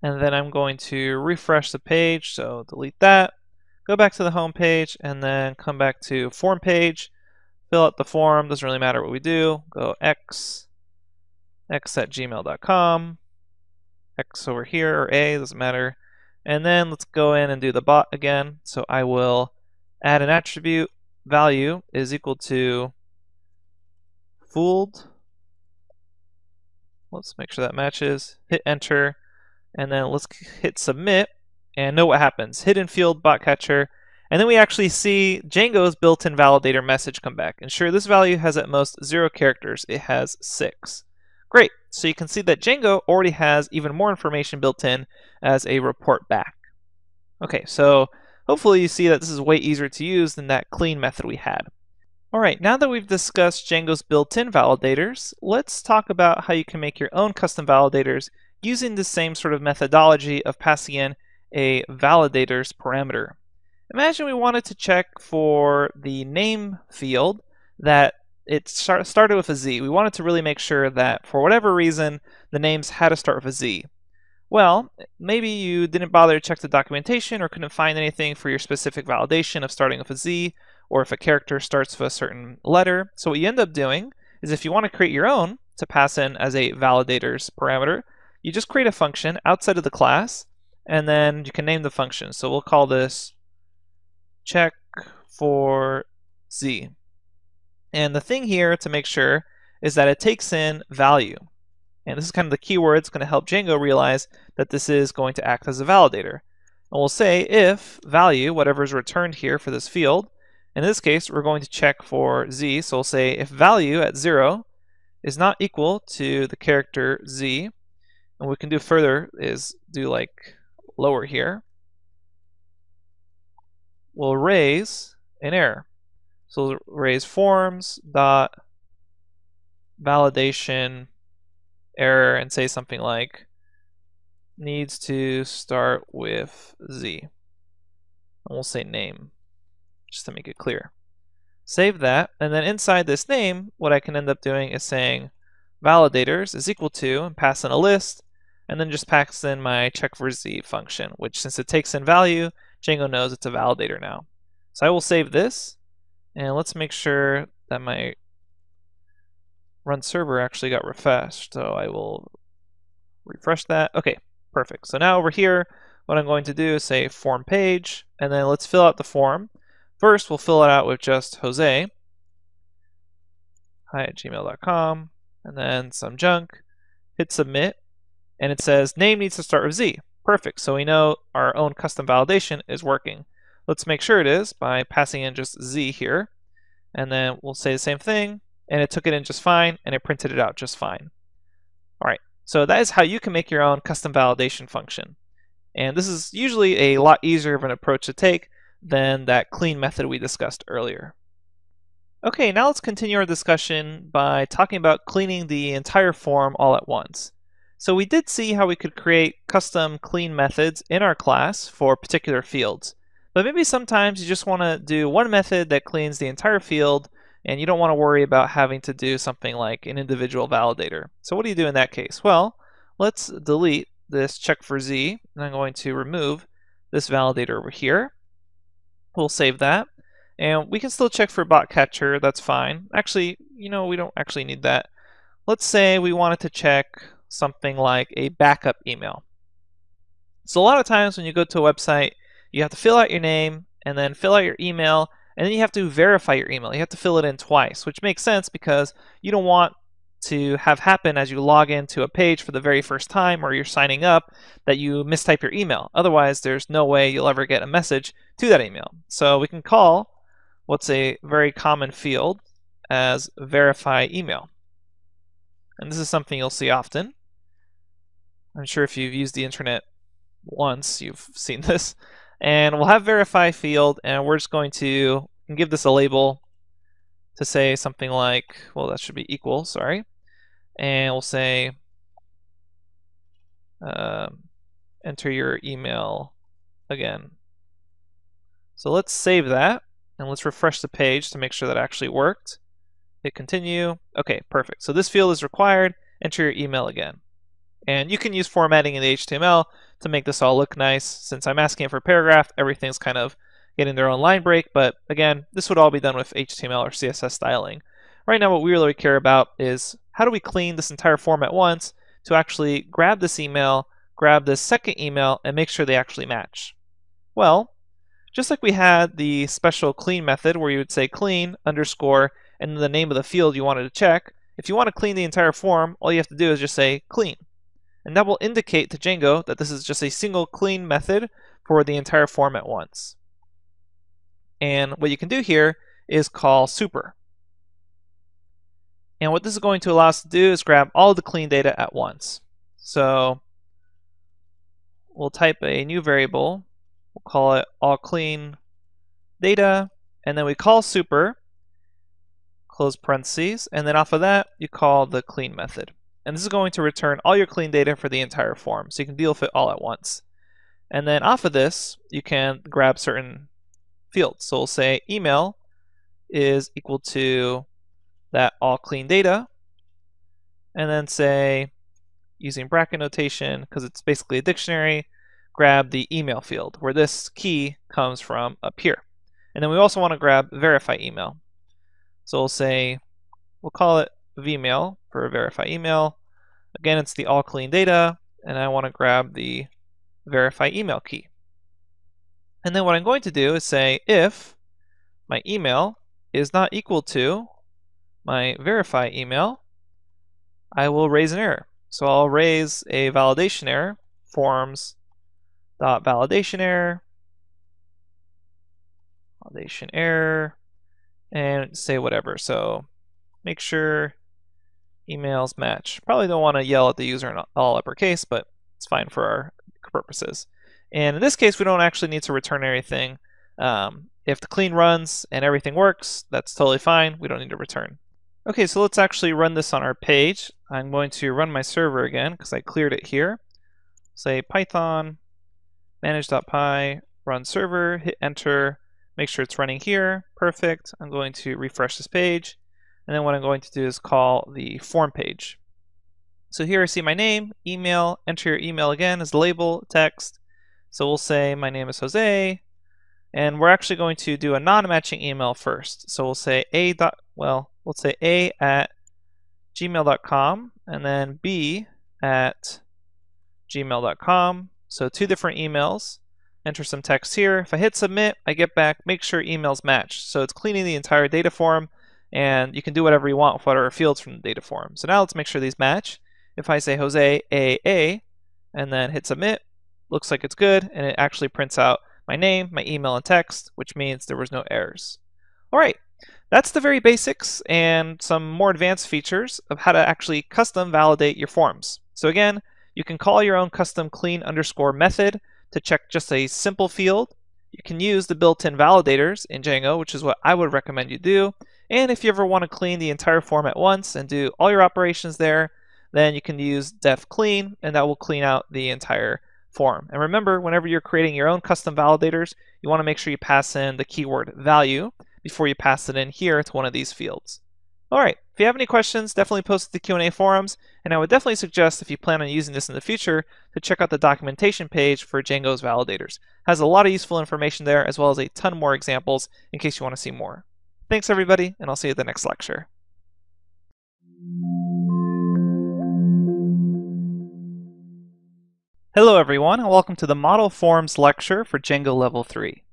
And then I'm going to refresh the page. So delete that. Go back to the home page and then come back to form page. Fill out the form. Doesn't really matter what we do. Go x, x at gmail.com. X over here or A, doesn't matter. And then let's go in and do the bot again. So I will add an attribute value is equal to fooled. Let's make sure that matches. Hit enter, and then let's hit submit, and know what happens. Hidden field bot catcher, and then we actually see Django's built-in validator message come back. And sure, this value has at most zero characters. It has six. Great. So you can see that Django already has even more information built in as a report back. Okay, so hopefully you see that this is way easier to use than that clean method we had. Alright, now that we've discussed Django's built-in validators, let's talk about how you can make your own custom validators using the same sort of methodology of passing in a validators parameter. Imagine we wanted to check for the name field that it start, started with a Z. We wanted to really make sure that for whatever reason the names had to start with a Z. Well, maybe you didn't bother to check the documentation or couldn't find anything for your specific validation of starting with a Z, or if a character starts with a certain letter. So what you end up doing is if you want to create your own to pass in as a validators parameter, you just create a function outside of the class, and then you can name the function. So we'll call this check for z. And the thing here to make sure is that it takes in value. And this is kind of the keyword that's going to help Django realize that this is going to act as a validator. And we'll say if value, whatever is returned here for this field, in this case, we're going to check for z. So we'll say if value at 0 is not equal to the character z, and what we can do further is do like lower here, we'll raise an error. So raise forms dot validation error and say something like needs to start with z. And we'll say name just to make it clear. Save that, and then inside this name, what I can end up doing is saying validators is equal to, and pass in a list, and then just packs in my check for z function, which since it takes in value, Django knows it's a validator now. So I will save this, and let's make sure that my run server actually got refreshed. So I will refresh that. Okay, perfect. So now over here, what I'm going to do is say form page, and then let's fill out the form. First, we'll fill it out with just Jose, hi at gmail.com, and then some junk, hit submit, and it says name needs to start with Z. Perfect, so we know our own custom validation is working. Let's make sure it is by passing in just Z here, and then we'll say the same thing, and it took it in just fine, and it printed it out just fine. All right, so that is how you can make your own custom validation function. And this is usually a lot easier of an approach to take than that clean method we discussed earlier. Okay, now let's continue our discussion by talking about cleaning the entire form all at once. So we did see how we could create custom clean methods in our class for particular fields. But maybe sometimes you just want to do one method that cleans the entire field and you don't want to worry about having to do something like an individual validator. So what do you do in that case? Well, let's delete this check for z and I'm going to remove this validator over here. We'll save that. And we can still check for bot catcher, that's fine. Actually, you know, we don't actually need that. Let's say we wanted to check something like a backup email. So a lot of times when you go to a website, you have to fill out your name and then fill out your email and then you have to verify your email. You have to fill it in twice, which makes sense because you don't want to have happen as you log into a page for the very first time or you're signing up that you mistype your email. Otherwise, there's no way you'll ever get a message to that email. So we can call what's a very common field as verify email. And this is something you'll see often. I'm sure if you've used the internet once, you've seen this. And we'll have verify field, and we're just going to give this a label to say something like, well, that should be equal, sorry. And we'll say, um, enter your email again. So let's save that, and let's refresh the page to make sure that actually worked. Hit continue. Okay, perfect. So this field is required. Enter your email again. And you can use formatting in the HTML to make this all look nice. Since I'm asking for a paragraph, everything's kind of getting their own line break, but again, this would all be done with HTML or CSS styling. Right now, what we really care about is how do we clean this entire form at once to actually grab this email, grab this second email, and make sure they actually match? Well, just like we had the special clean method where you would say clean underscore and the name of the field you wanted to check, if you want to clean the entire form, all you have to do is just say clean. And that will indicate to Django that this is just a single clean method for the entire form at once. And what you can do here is call super. And what this is going to allow us to do is grab all the clean data at once. So we'll type a new variable. We'll call it all clean data. And then we call super, close parentheses. And then off of that, you call the clean method. And this is going to return all your clean data for the entire form. So you can deal with it all at once. And then off of this, you can grab certain fields. So we'll say email is equal to that all clean data. And then say, using bracket notation, because it's basically a dictionary, grab the email field, where this key comes from up here. And then we also want to grab verify email. So we'll say, we'll call it vmail for verify email. Again, it's the all clean data, and I want to grab the verify email key. And then what I'm going to do is say if my email is not equal to my verify email, I will raise an error. So I'll raise a validation error, forms dot validation error, validation error, and say whatever. So make sure emails match. Probably don't want to yell at the user in all uppercase, but it's fine for our purposes. And in this case, we don't actually need to return anything. Um, if the clean runs and everything works, that's totally fine. We don't need to return. Okay, so let's actually run this on our page. I'm going to run my server again because I cleared it here. Say python manage.py run server, hit enter, make sure it's running here. Perfect. I'm going to refresh this page. And then what I'm going to do is call the form page. So here I see my name, email, enter your email again as label, text. So we'll say my name is Jose, and we're actually going to do a non-matching email first. So we'll say a dot, well, we'll say a at gmail.com and then b at gmail.com. So two different emails. Enter some text here. If I hit submit, I get back, make sure emails match. So it's cleaning the entire data form and you can do whatever you want with whatever fields from the data form. So now let's make sure these match. If I say Jose AA and then hit submit, looks like it's good, and it actually prints out my name, my email, and text, which means there was no errors. All right, that's the very basics and some more advanced features of how to actually custom validate your forms. So again, you can call your own custom clean underscore method to check just a simple field. You can use the built-in validators in Django, which is what I would recommend you do. And if you ever want to clean the entire form at once and do all your operations there, then you can use def clean and that will clean out the entire form. And remember, whenever you're creating your own custom validators, you want to make sure you pass in the keyword value before you pass it in here to one of these fields. All right, if you have any questions, definitely post to the Q&A forums, and I would definitely suggest if you plan on using this in the future to check out the documentation page for Django's validators. It has a lot of useful information there, as well as a ton more examples in case you want to see more. Thanks everybody, and I'll see you at the next lecture. Hello everyone and welcome to the Model Forms lecture for Django Level 3.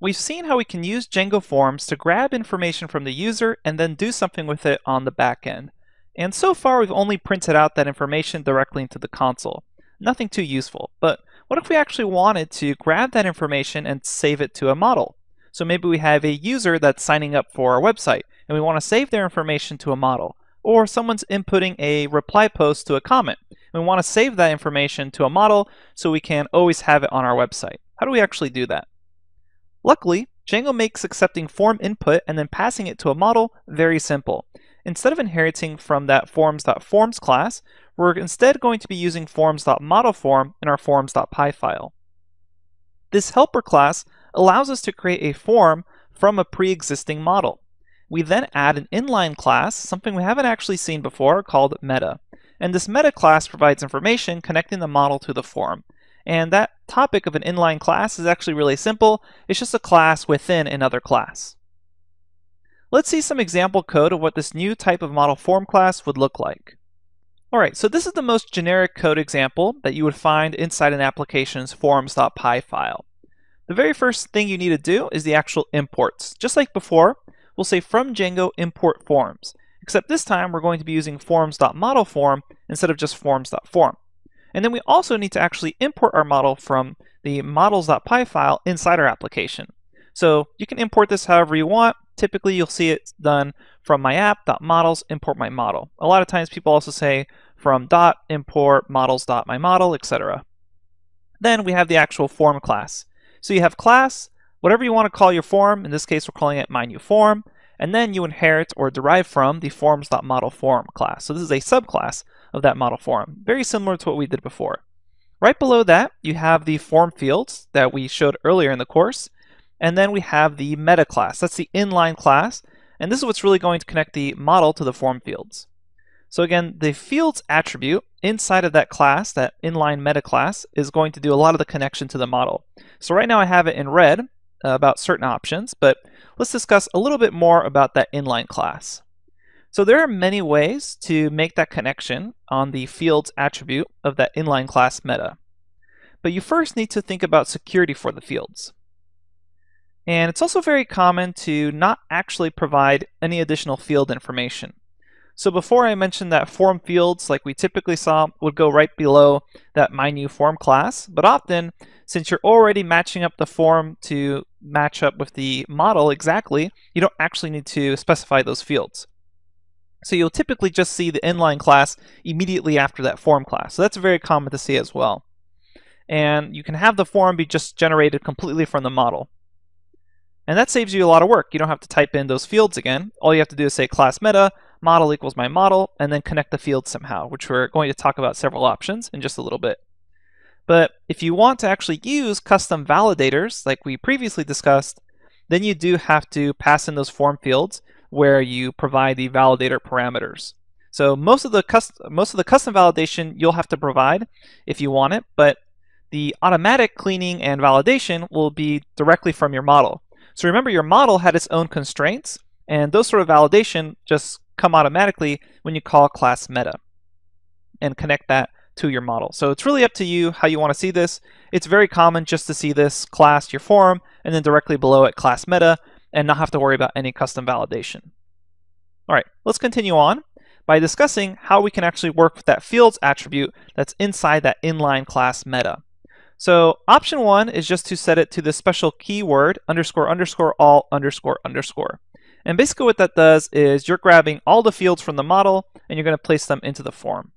We've seen how we can use Django Forms to grab information from the user and then do something with it on the back end. And so far we've only printed out that information directly into the console. Nothing too useful, but what if we actually wanted to grab that information and save it to a model? So maybe we have a user that's signing up for our website and we want to save their information to a model. Or someone's inputting a reply post to a comment And we want to save that information to a model so we can always have it on our website. How do we actually do that? Luckily, Django makes accepting form input and then passing it to a model very simple. Instead of inheriting from that forms.forms class, we're instead going to be using forms.modelForm in our forms.py file. This helper class allows us to create a form from a pre-existing model. We then add an inline class, something we haven't actually seen before, called meta. And this meta class provides information connecting the model to the form. And that topic of an inline class is actually really simple. It's just a class within another class. Let's see some example code of what this new type of model form class would look like. Alright, so this is the most generic code example that you would find inside an application's forms.py file. The very first thing you need to do is the actual imports. Just like before, we'll say from Django import forms except this time we're going to be using forms.modelForm instead of just forms.form. And then we also need to actually import our model from the models.py file inside our application. So you can import this however you want. Typically you'll see it done from my app.models import my model. A lot of times people also say from dot import models.myModel, etc. Then we have the actual form class. So you have class, whatever you want to call your form, in this case we're calling it myNewForm, and then you inherit or derive from the forms.modelForm class. So this is a subclass of that model form, very similar to what we did before. Right below that, you have the form fields that we showed earlier in the course, and then we have the meta class. That's the inline class, and this is what's really going to connect the model to the form fields. So again, the fields attribute inside of that class, that inline meta class, is going to do a lot of the connection to the model. So right now I have it in red uh, about certain options, but let's discuss a little bit more about that inline class. So there are many ways to make that connection on the fields attribute of that inline class meta. But you first need to think about security for the fields. And it's also very common to not actually provide any additional field information. So before I mentioned that form fields, like we typically saw, would go right below that myNewForm class, but often, since you're already matching up the form to match up with the model exactly, you don't actually need to specify those fields. So you'll typically just see the inline class immediately after that form class. So that's very common to see as well. And you can have the form be just generated completely from the model. And that saves you a lot of work. You don't have to type in those fields again. All you have to do is say class meta model equals my model, and then connect the fields somehow, which we're going to talk about several options in just a little bit. But if you want to actually use custom validators, like we previously discussed, then you do have to pass in those form fields where you provide the validator parameters. So most of the most of the custom validation you'll have to provide if you want it, but the automatic cleaning and validation will be directly from your model. So remember your model had its own constraints, and those sort of validation just come automatically when you call class meta and connect that to your model. So it's really up to you how you want to see this. It's very common just to see this class your form and then directly below it class meta and not have to worry about any custom validation. All right, let's continue on by discussing how we can actually work with that fields attribute that's inside that inline class meta. So option one is just to set it to the special keyword underscore underscore all underscore underscore. And basically what that does is you're grabbing all the fields from the model and you're going to place them into the form.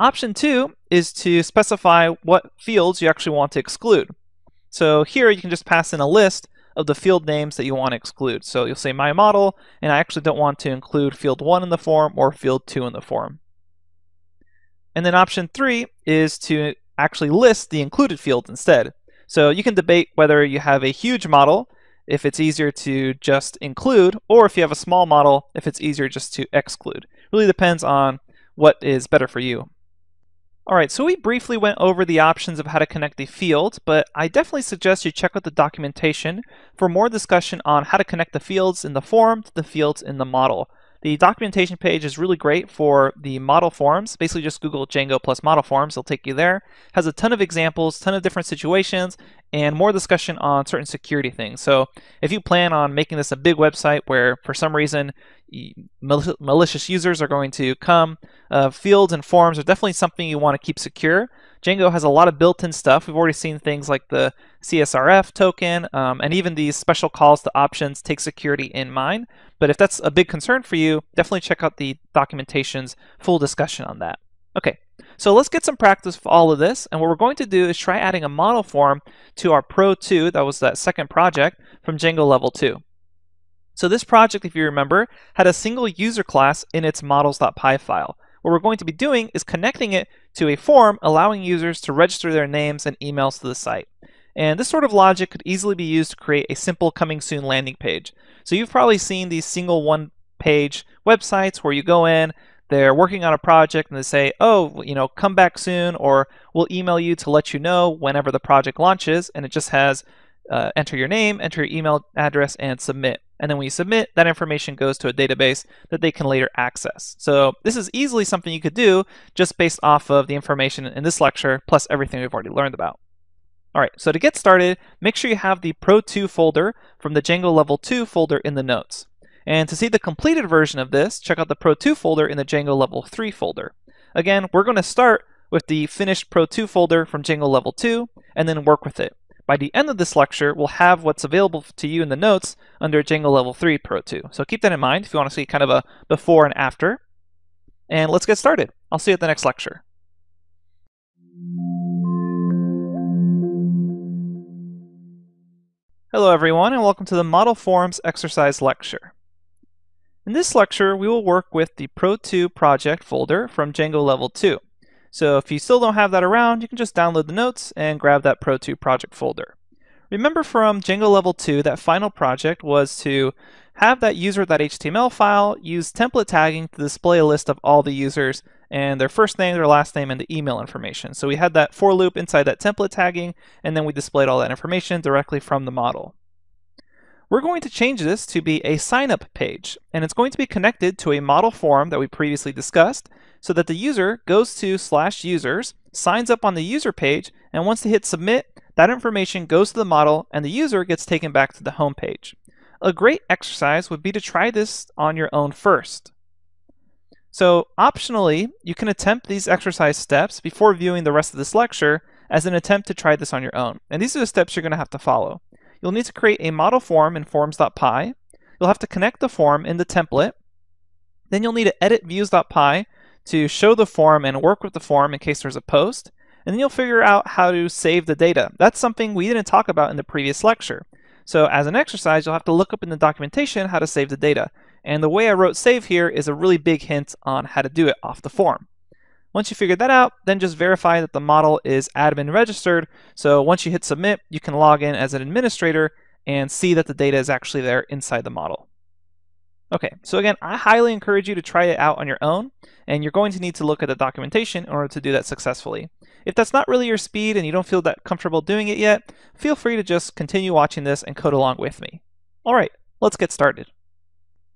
Option two is to specify what fields you actually want to exclude. So here you can just pass in a list of the field names that you want to exclude. So you'll say my model, and I actually don't want to include field 1 in the form or field 2 in the form. And then option 3 is to actually list the included fields instead. So you can debate whether you have a huge model if it's easier to just include, or if you have a small model, if it's easier just to exclude. Really depends on what is better for you. Alright, so we briefly went over the options of how to connect the field, but I definitely suggest you check out the documentation for more discussion on how to connect the fields in the form to the fields in the model. The documentation page is really great for the model forms. Basically just Google Django plus model forms, it'll take you there. Has a ton of examples, ton of different situations, and more discussion on certain security things. So if you plan on making this a big website where for some reason malicious users are going to come, uh, fields and forms are definitely something you want to keep secure. Django has a lot of built-in stuff. We've already seen things like the CSRF token, um, and even these special calls to options take security in mind. But if that's a big concern for you, definitely check out the documentation's full discussion on that. Okay, so let's get some practice for all of this. And what we're going to do is try adding a model form to our Pro 2, that was that second project, from Django Level 2. So this project, if you remember, had a single user class in its models.py file. What we're going to be doing is connecting it to a form allowing users to register their names and emails to the site. And this sort of logic could easily be used to create a simple coming soon landing page. So you've probably seen these single one page websites where you go in, they're working on a project and they say, oh, you know, come back soon, or we'll email you to let you know whenever the project launches. And it just has uh, enter your name, enter your email address, and submit. And then when you submit, that information goes to a database that they can later access. So this is easily something you could do just based off of the information in this lecture, plus everything we've already learned about. All right, so to get started, make sure you have the Pro2 folder from the Django Level 2 folder in the notes. And to see the completed version of this, check out the Pro2 folder in the Django Level 3 folder. Again, we're going to start with the finished Pro2 folder from Django Level 2, and then work with it. By the end of this lecture, we'll have what's available to you in the notes under Django Level 3 Pro2. So keep that in mind if you want to see kind of a before and after. And let's get started. I'll see you at the next lecture. Hello everyone and welcome to the Model Forms exercise lecture. In this lecture, we will work with the Pro2 project folder from Django Level 2. So if you still don't have that around, you can just download the notes and grab that Pro2 project folder. Remember from Django Level 2, that final project was to have that user.html file use template tagging to display a list of all the users and their first name, their last name, and the email information. So we had that for loop inside that template tagging, and then we displayed all that information directly from the model. We're going to change this to be a sign-up page, and it's going to be connected to a model form that we previously discussed, so that the user goes to slash users, signs up on the user page, and once they hit submit, that information goes to the model and the user gets taken back to the home page. A great exercise would be to try this on your own first. So optionally, you can attempt these exercise steps before viewing the rest of this lecture as an attempt to try this on your own. And these are the steps you're going to have to follow. You'll need to create a model form in forms.py. You'll have to connect the form in the template. Then you'll need to edit views.py to show the form and work with the form in case there's a post. And then you'll figure out how to save the data. That's something we didn't talk about in the previous lecture. So as an exercise, you'll have to look up in the documentation how to save the data. And the way I wrote save here is a really big hint on how to do it off the form. Once you figure that out, then just verify that the model is admin registered. So once you hit submit, you can log in as an administrator and see that the data is actually there inside the model. Okay, so again, I highly encourage you to try it out on your own, and you're going to need to look at the documentation in order to do that successfully. If that's not really your speed and you don't feel that comfortable doing it yet, feel free to just continue watching this and code along with me. All right, let's get started.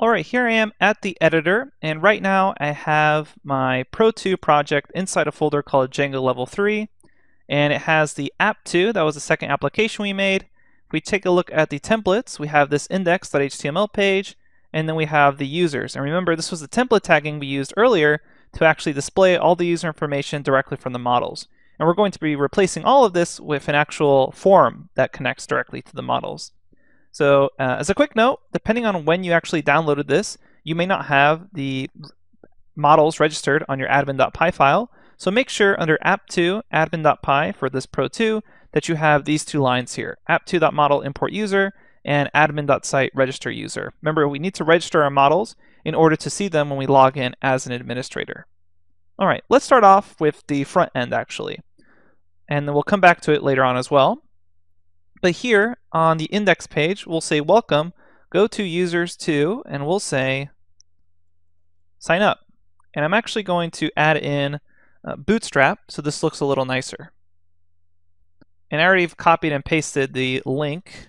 All right, here I am at the editor, and right now I have my Pro2 project inside a folder called Django Level 3, and it has the app2, that was the second application we made. If we take a look at the templates, we have this index.html page, and then we have the users. And remember, this was the template tagging we used earlier to actually display all the user information directly from the models. And we're going to be replacing all of this with an actual form that connects directly to the models. So uh, as a quick note, depending on when you actually downloaded this, you may not have the models registered on your admin.py file. So make sure under app2 admin.py for this pro2 that you have these two lines here, app2.model import user and admin.site register user. Remember, we need to register our models in order to see them when we log in as an administrator. All right, let's start off with the front end actually. And then we'll come back to it later on as well. But here on the index page, we'll say welcome, go to users to, and we'll say sign up. And I'm actually going to add in uh, Bootstrap so this looks a little nicer. And I already have copied and pasted the link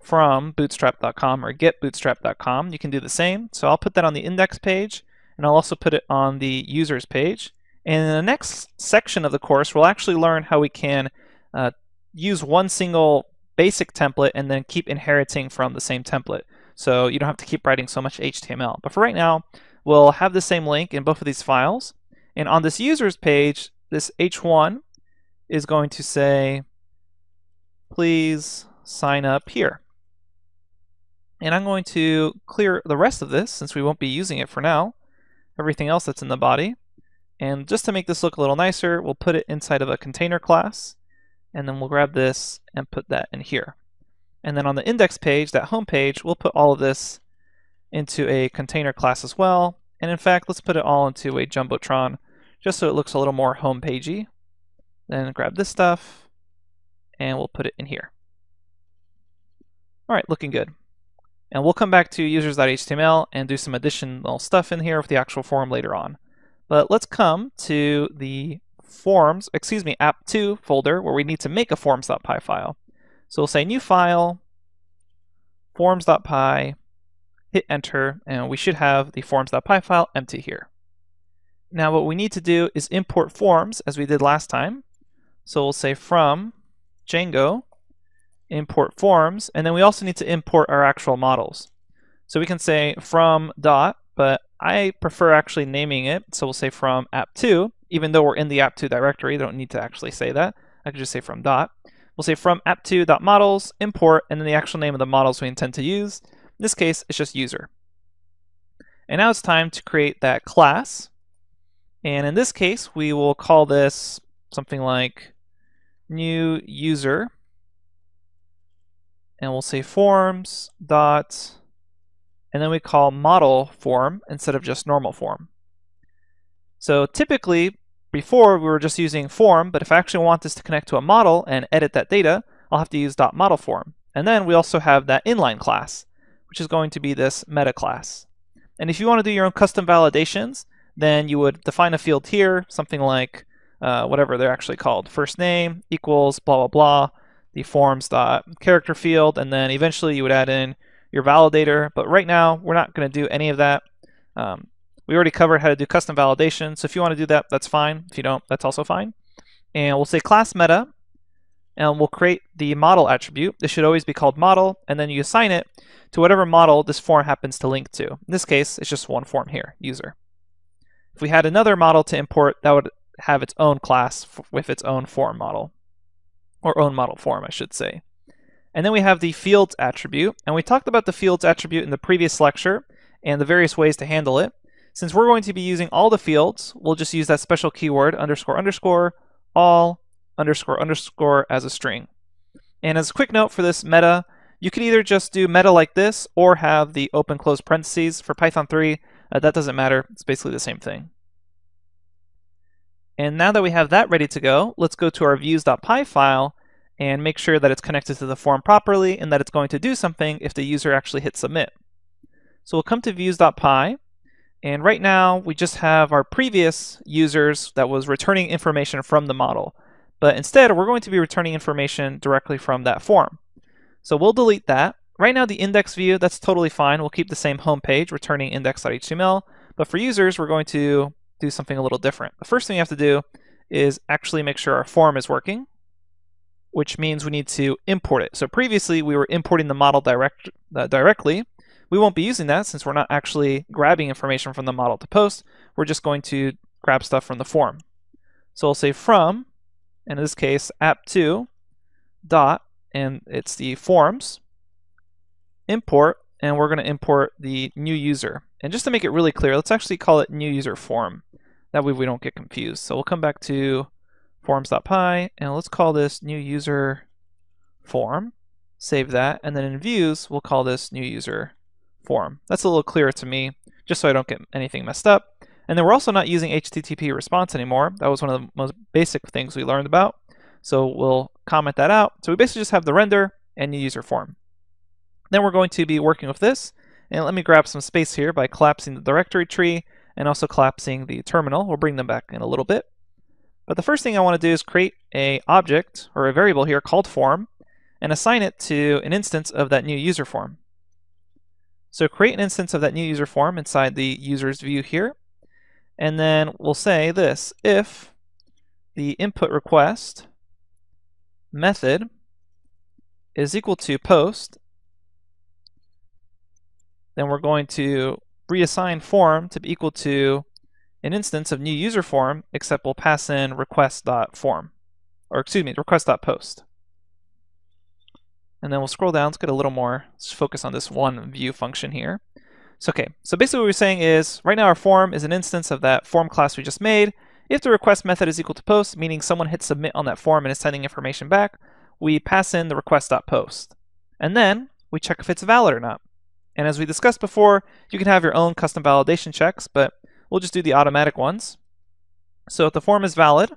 from bootstrap.com or getbootstrap.com, you can do the same. So I'll put that on the index page, and I'll also put it on the users page. And in the next section of the course, we'll actually learn how we can uh, use one single basic template and then keep inheriting from the same template. So you don't have to keep writing so much HTML. But for right now, we'll have the same link in both of these files. And on this users page, this h1 is going to say, please sign up here. And I'm going to clear the rest of this since we won't be using it for now, everything else that's in the body. And just to make this look a little nicer, we'll put it inside of a container class, and then we'll grab this and put that in here. And then on the index page, that home page, we'll put all of this into a container class as well. And in fact, let's put it all into a Jumbotron just so it looks a little more home pagey. Then grab this stuff, and we'll put it in here. All right, looking good. And we'll come back to users.html and do some additional stuff in here with the actual form later on. But let's come to the forms, excuse me, app2 folder where we need to make a forms.py file. So we'll say new file, forms.py, hit enter, and we should have the forms.py file empty here. Now what we need to do is import forms as we did last time. So we'll say from Django import forms, and then we also need to import our actual models. So we can say from dot, but I prefer actually naming it. So we'll say from app2, even though we're in the app2 directory, don't need to actually say that. I could just say from dot. We'll say from app2.models, import, and then the actual name of the models we intend to use. In this case, it's just user. And now it's time to create that class. And in this case, we will call this something like new user and we'll say forms dot, and then we call model form instead of just normal form. So typically, before we were just using form, but if I actually want this to connect to a model and edit that data, I'll have to use dot model form. And then we also have that inline class, which is going to be this meta class. And if you want to do your own custom validations, then you would define a field here, something like uh, whatever they're actually called, first name equals blah, blah, blah, the forms dot character field, and then eventually you would add in your validator. But right now, we're not going to do any of that. Um, we already covered how to do custom validation, so if you want to do that, that's fine. If you don't, that's also fine. And we'll say class meta, and we'll create the model attribute. This should always be called model, and then you assign it to whatever model this form happens to link to. In this case, it's just one form here, user. If we had another model to import, that would have its own class with its own form model or own model form, I should say. And then we have the fields attribute, and we talked about the fields attribute in the previous lecture and the various ways to handle it. Since we're going to be using all the fields, we'll just use that special keyword underscore underscore all underscore underscore as a string. And as a quick note for this meta, you could either just do meta like this or have the open close parentheses. For Python 3, uh, that doesn't matter. It's basically the same thing. And now that we have that ready to go, let's go to our views.py file and make sure that it's connected to the form properly and that it's going to do something if the user actually hits submit. So we'll come to views.py, and right now we just have our previous users that was returning information from the model. But instead, we're going to be returning information directly from that form. So we'll delete that. Right now, the index view, that's totally fine. We'll keep the same home page, returning index.html. But for users, we're going to do something a little different. The first thing we have to do is actually make sure our form is working, which means we need to import it. So previously we were importing the model direct, uh, directly. We won't be using that since we're not actually grabbing information from the model to post. We're just going to grab stuff from the form. So we'll say from, and in this case, app2 dot, and it's the forms, import, and we're going to import the new user. And just to make it really clear, let's actually call it new user form. That way we don't get confused. So we'll come back to forms.py and let's call this new user form. Save that. And then in views, we'll call this new user form. That's a little clearer to me, just so I don't get anything messed up. And then we're also not using HTTP response anymore. That was one of the most basic things we learned about. So we'll comment that out. So we basically just have the render and new user form. Then we're going to be working with this. And let me grab some space here by collapsing the directory tree and also collapsing the terminal. We'll bring them back in a little bit. But the first thing I want to do is create a object or a variable here called form. and assign it to an instance of that new user form. So create an instance of that new user form inside the users view here. And then we'll say this, if the input request method is equal to post, then we're going to reassign form to be equal to an instance of new user form, except we'll pass in request.form, or excuse me, request.post. And then we'll scroll down, let's get a little more, let's focus on this one view function here. So okay, so basically what we're saying is, right now our form is an instance of that form class we just made. If the request method is equal to post, meaning someone hit submit on that form and is sending information back, we pass in the request.post. And then we check if it's valid or not. And as we discussed before, you can have your own custom validation checks, but we'll just do the automatic ones. So if the form is valid,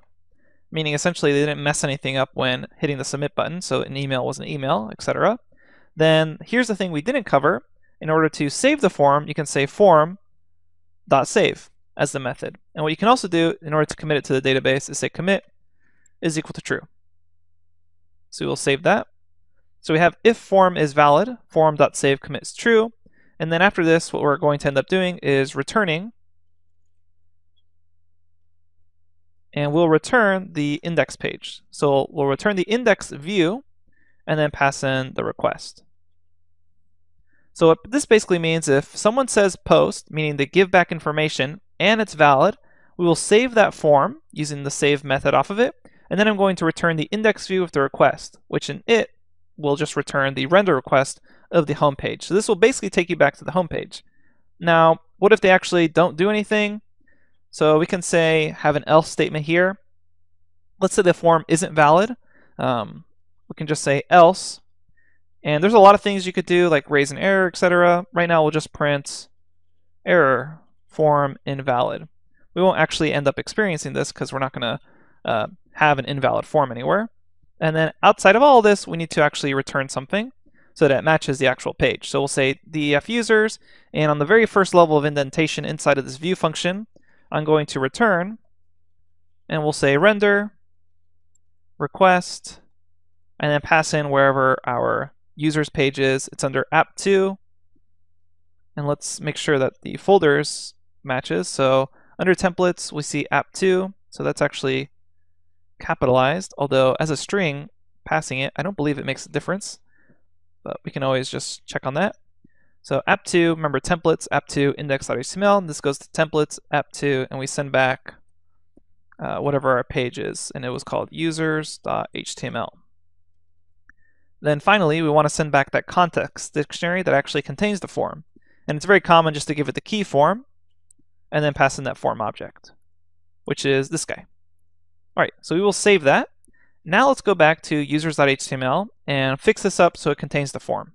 meaning essentially they didn't mess anything up when hitting the submit button, so an email was an email, etc. Then here's the thing we didn't cover. In order to save the form, you can say form.save as the method. And what you can also do in order to commit it to the database is say commit is equal to true. So we'll save that. So we have if form is valid, form.save commits true. And then after this, what we're going to end up doing is returning and we'll return the index page. So we'll return the index view and then pass in the request. So what this basically means if someone says post, meaning they give back information and it's valid, we will save that form using the save method off of it, and then I'm going to return the index view of the request, which in it will just return the render request of the home page. So this will basically take you back to the home page. Now, what if they actually don't do anything? So we can say have an else statement here. Let's say the form isn't valid. Um, we can just say else. And there's a lot of things you could do like raise an error, etc. Right now we'll just print error form invalid. We won't actually end up experiencing this because we're not going to uh, have an invalid form anywhere. And then outside of all this, we need to actually return something so that it matches the actual page. So we'll say def users, and on the very first level of indentation inside of this view function, I'm going to return, and we'll say render, request, and then pass in wherever our users page is. It's under app2, and let's make sure that the folders matches. So under templates, we see app2, so that's actually capitalized, although as a string, passing it, I don't believe it makes a difference, but we can always just check on that. So app2, remember templates, app2 index.html, this goes to templates, app2, and we send back uh, whatever our page is, and it was called users.html. Then finally, we want to send back that context dictionary that actually contains the form. And it's very common just to give it the key form, and then pass in that form object, which is this guy. All right, so we will save that. Now let's go back to users.html and fix this up so it contains the form.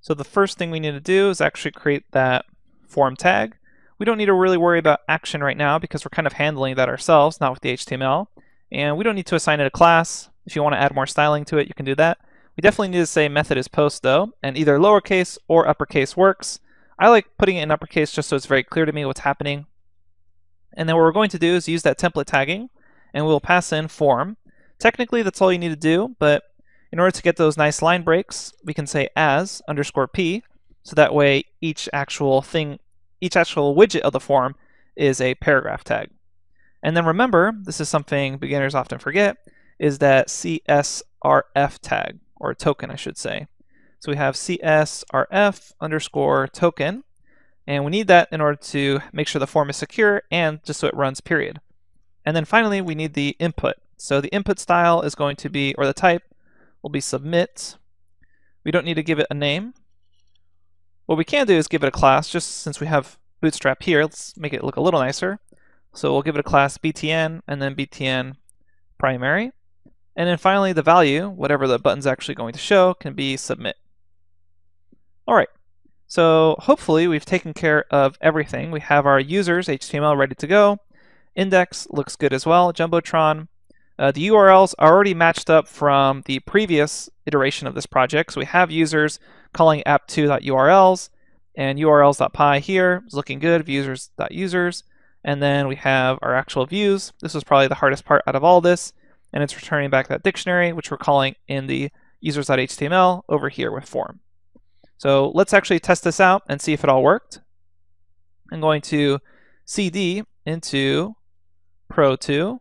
So the first thing we need to do is actually create that form tag. We don't need to really worry about action right now because we're kind of handling that ourselves, not with the HTML. And we don't need to assign it a class. If you want to add more styling to it, you can do that. We definitely need to say method is post though, and either lowercase or uppercase works. I like putting it in uppercase just so it's very clear to me what's happening. And then what we're going to do is use that template tagging, and we'll pass in form. Technically, that's all you need to do, but in order to get those nice line breaks, we can say as underscore p, so that way each actual thing, each actual widget of the form is a paragraph tag. And then remember, this is something beginners often forget, is that CSRF tag, or token I should say. So we have CSRF underscore token, and we need that in order to make sure the form is secure and just so it runs period. And then finally, we need the input. So the input style is going to be, or the type, will be submit. We don't need to give it a name. What we can do is give it a class, just since we have Bootstrap here, let's make it look a little nicer. So we'll give it a class btn and then btn primary. And then finally the value, whatever the button's actually going to show, can be submit. All right, so hopefully we've taken care of everything. We have our users HTML ready to go. Index looks good as well, Jumbotron. Uh, the URLs are already matched up from the previous iteration of this project. So we have users calling app2.urls and urls.py here is looking good, users.users. And then we have our actual views. This was probably the hardest part out of all this, and it's returning back that dictionary, which we're calling in the users.html over here with form. So let's actually test this out and see if it all worked. I'm going to cd into pro2,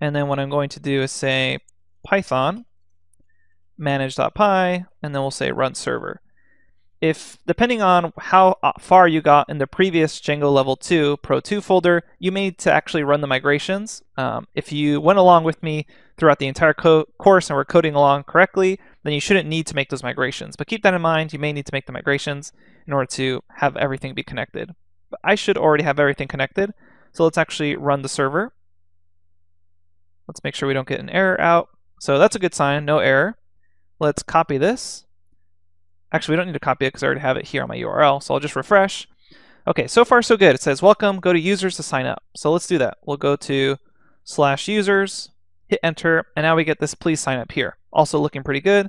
and then what I'm going to do is say python manage.py, and then we'll say run server if depending on how uh, far you got in the previous Django level 2 Pro 2 folder, you may need to actually run the migrations. Um, if you went along with me throughout the entire co course and were coding along correctly, then you shouldn't need to make those migrations. But keep that in mind, you may need to make the migrations in order to have everything be connected. But I should already have everything connected, so let's actually run the server. Let's make sure we don't get an error out. So that's a good sign, no error. Let's copy this Actually, we don't need to copy it because I already have it here on my URL, so I'll just refresh. Okay, so far so good. It says, welcome, go to users to sign up. So let's do that. We'll go to slash users, hit enter, and now we get this please sign up here. Also looking pretty good.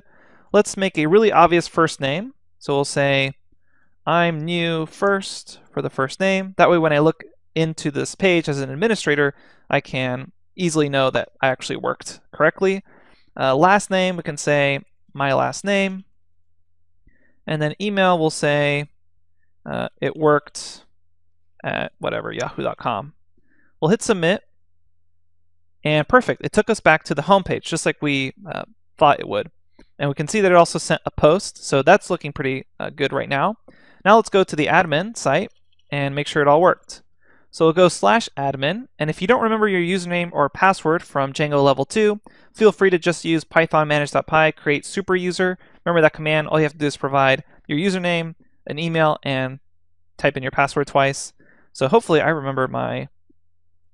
Let's make a really obvious first name. So we'll say, I'm new first for the first name. That way when I look into this page as an administrator, I can easily know that I actually worked correctly. Uh, last name, we can say my last name. And then email will say uh, it worked at whatever, yahoo.com. We'll hit submit. And perfect. It took us back to the home page, just like we uh, thought it would. And we can see that it also sent a post. So that's looking pretty uh, good right now. Now let's go to the admin site and make sure it all worked. So we'll go slash admin, and if you don't remember your username or password from Django level 2, feel free to just use python manage.py, create super user. Remember that command, all you have to do is provide your username, an email, and type in your password twice. So hopefully I remember my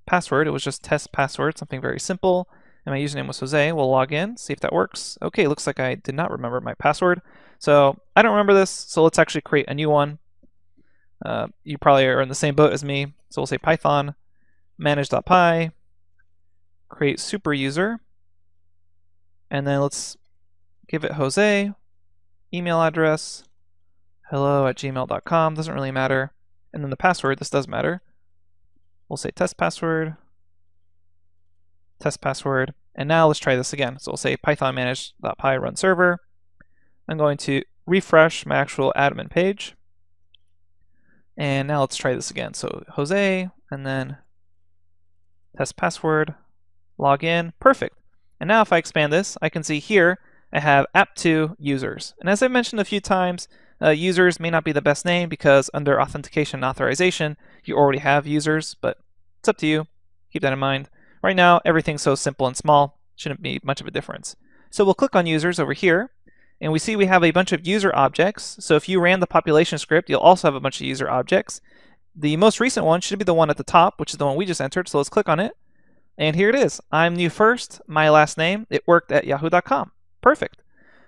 password. It was just test password, something very simple. And my username was Jose. We'll log in, see if that works. Okay, looks like I did not remember my password. So I don't remember this, so let's actually create a new one. Uh, you probably are in the same boat as me. So we'll say python manage.py, create super user, and then let's give it Jose, email address, hello at gmail.com, doesn't really matter. And then the password, this does matter. We'll say test password, test password, and now let's try this again. So we'll say python manage.py run server. I'm going to refresh my actual admin page. And now let's try this again. So Jose, and then test password, log in, perfect. And now if I expand this, I can see here I have app2 users. And as I mentioned a few times, uh, users may not be the best name because under authentication and authorization, you already have users, but it's up to you. Keep that in mind. Right now, everything's so simple and small, shouldn't be much of a difference. So we'll click on users over here, and we see we have a bunch of user objects. So if you ran the population script, you'll also have a bunch of user objects. The most recent one should be the one at the top, which is the one we just entered. So let's click on it. And here it is. I'm new first, my last name. It worked at yahoo.com. Perfect.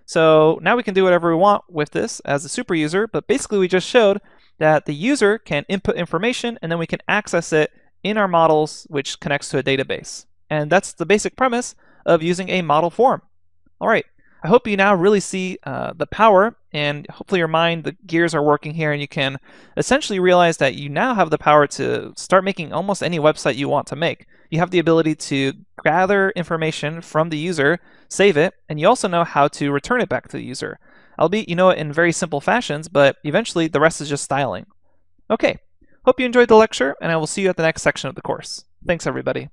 So now we can do whatever we want with this as a super user, but basically we just showed that the user can input information and then we can access it in our models, which connects to a database. And that's the basic premise of using a model form. All right, I hope you now really see uh, the power and hopefully your mind, the gears are working here and you can essentially realize that you now have the power to start making almost any website you want to make. You have the ability to gather information from the user, save it, and you also know how to return it back to the user. Albeit you know it in very simple fashions, but eventually the rest is just styling. Okay, hope you enjoyed the lecture and I will see you at the next section of the course. Thanks everybody.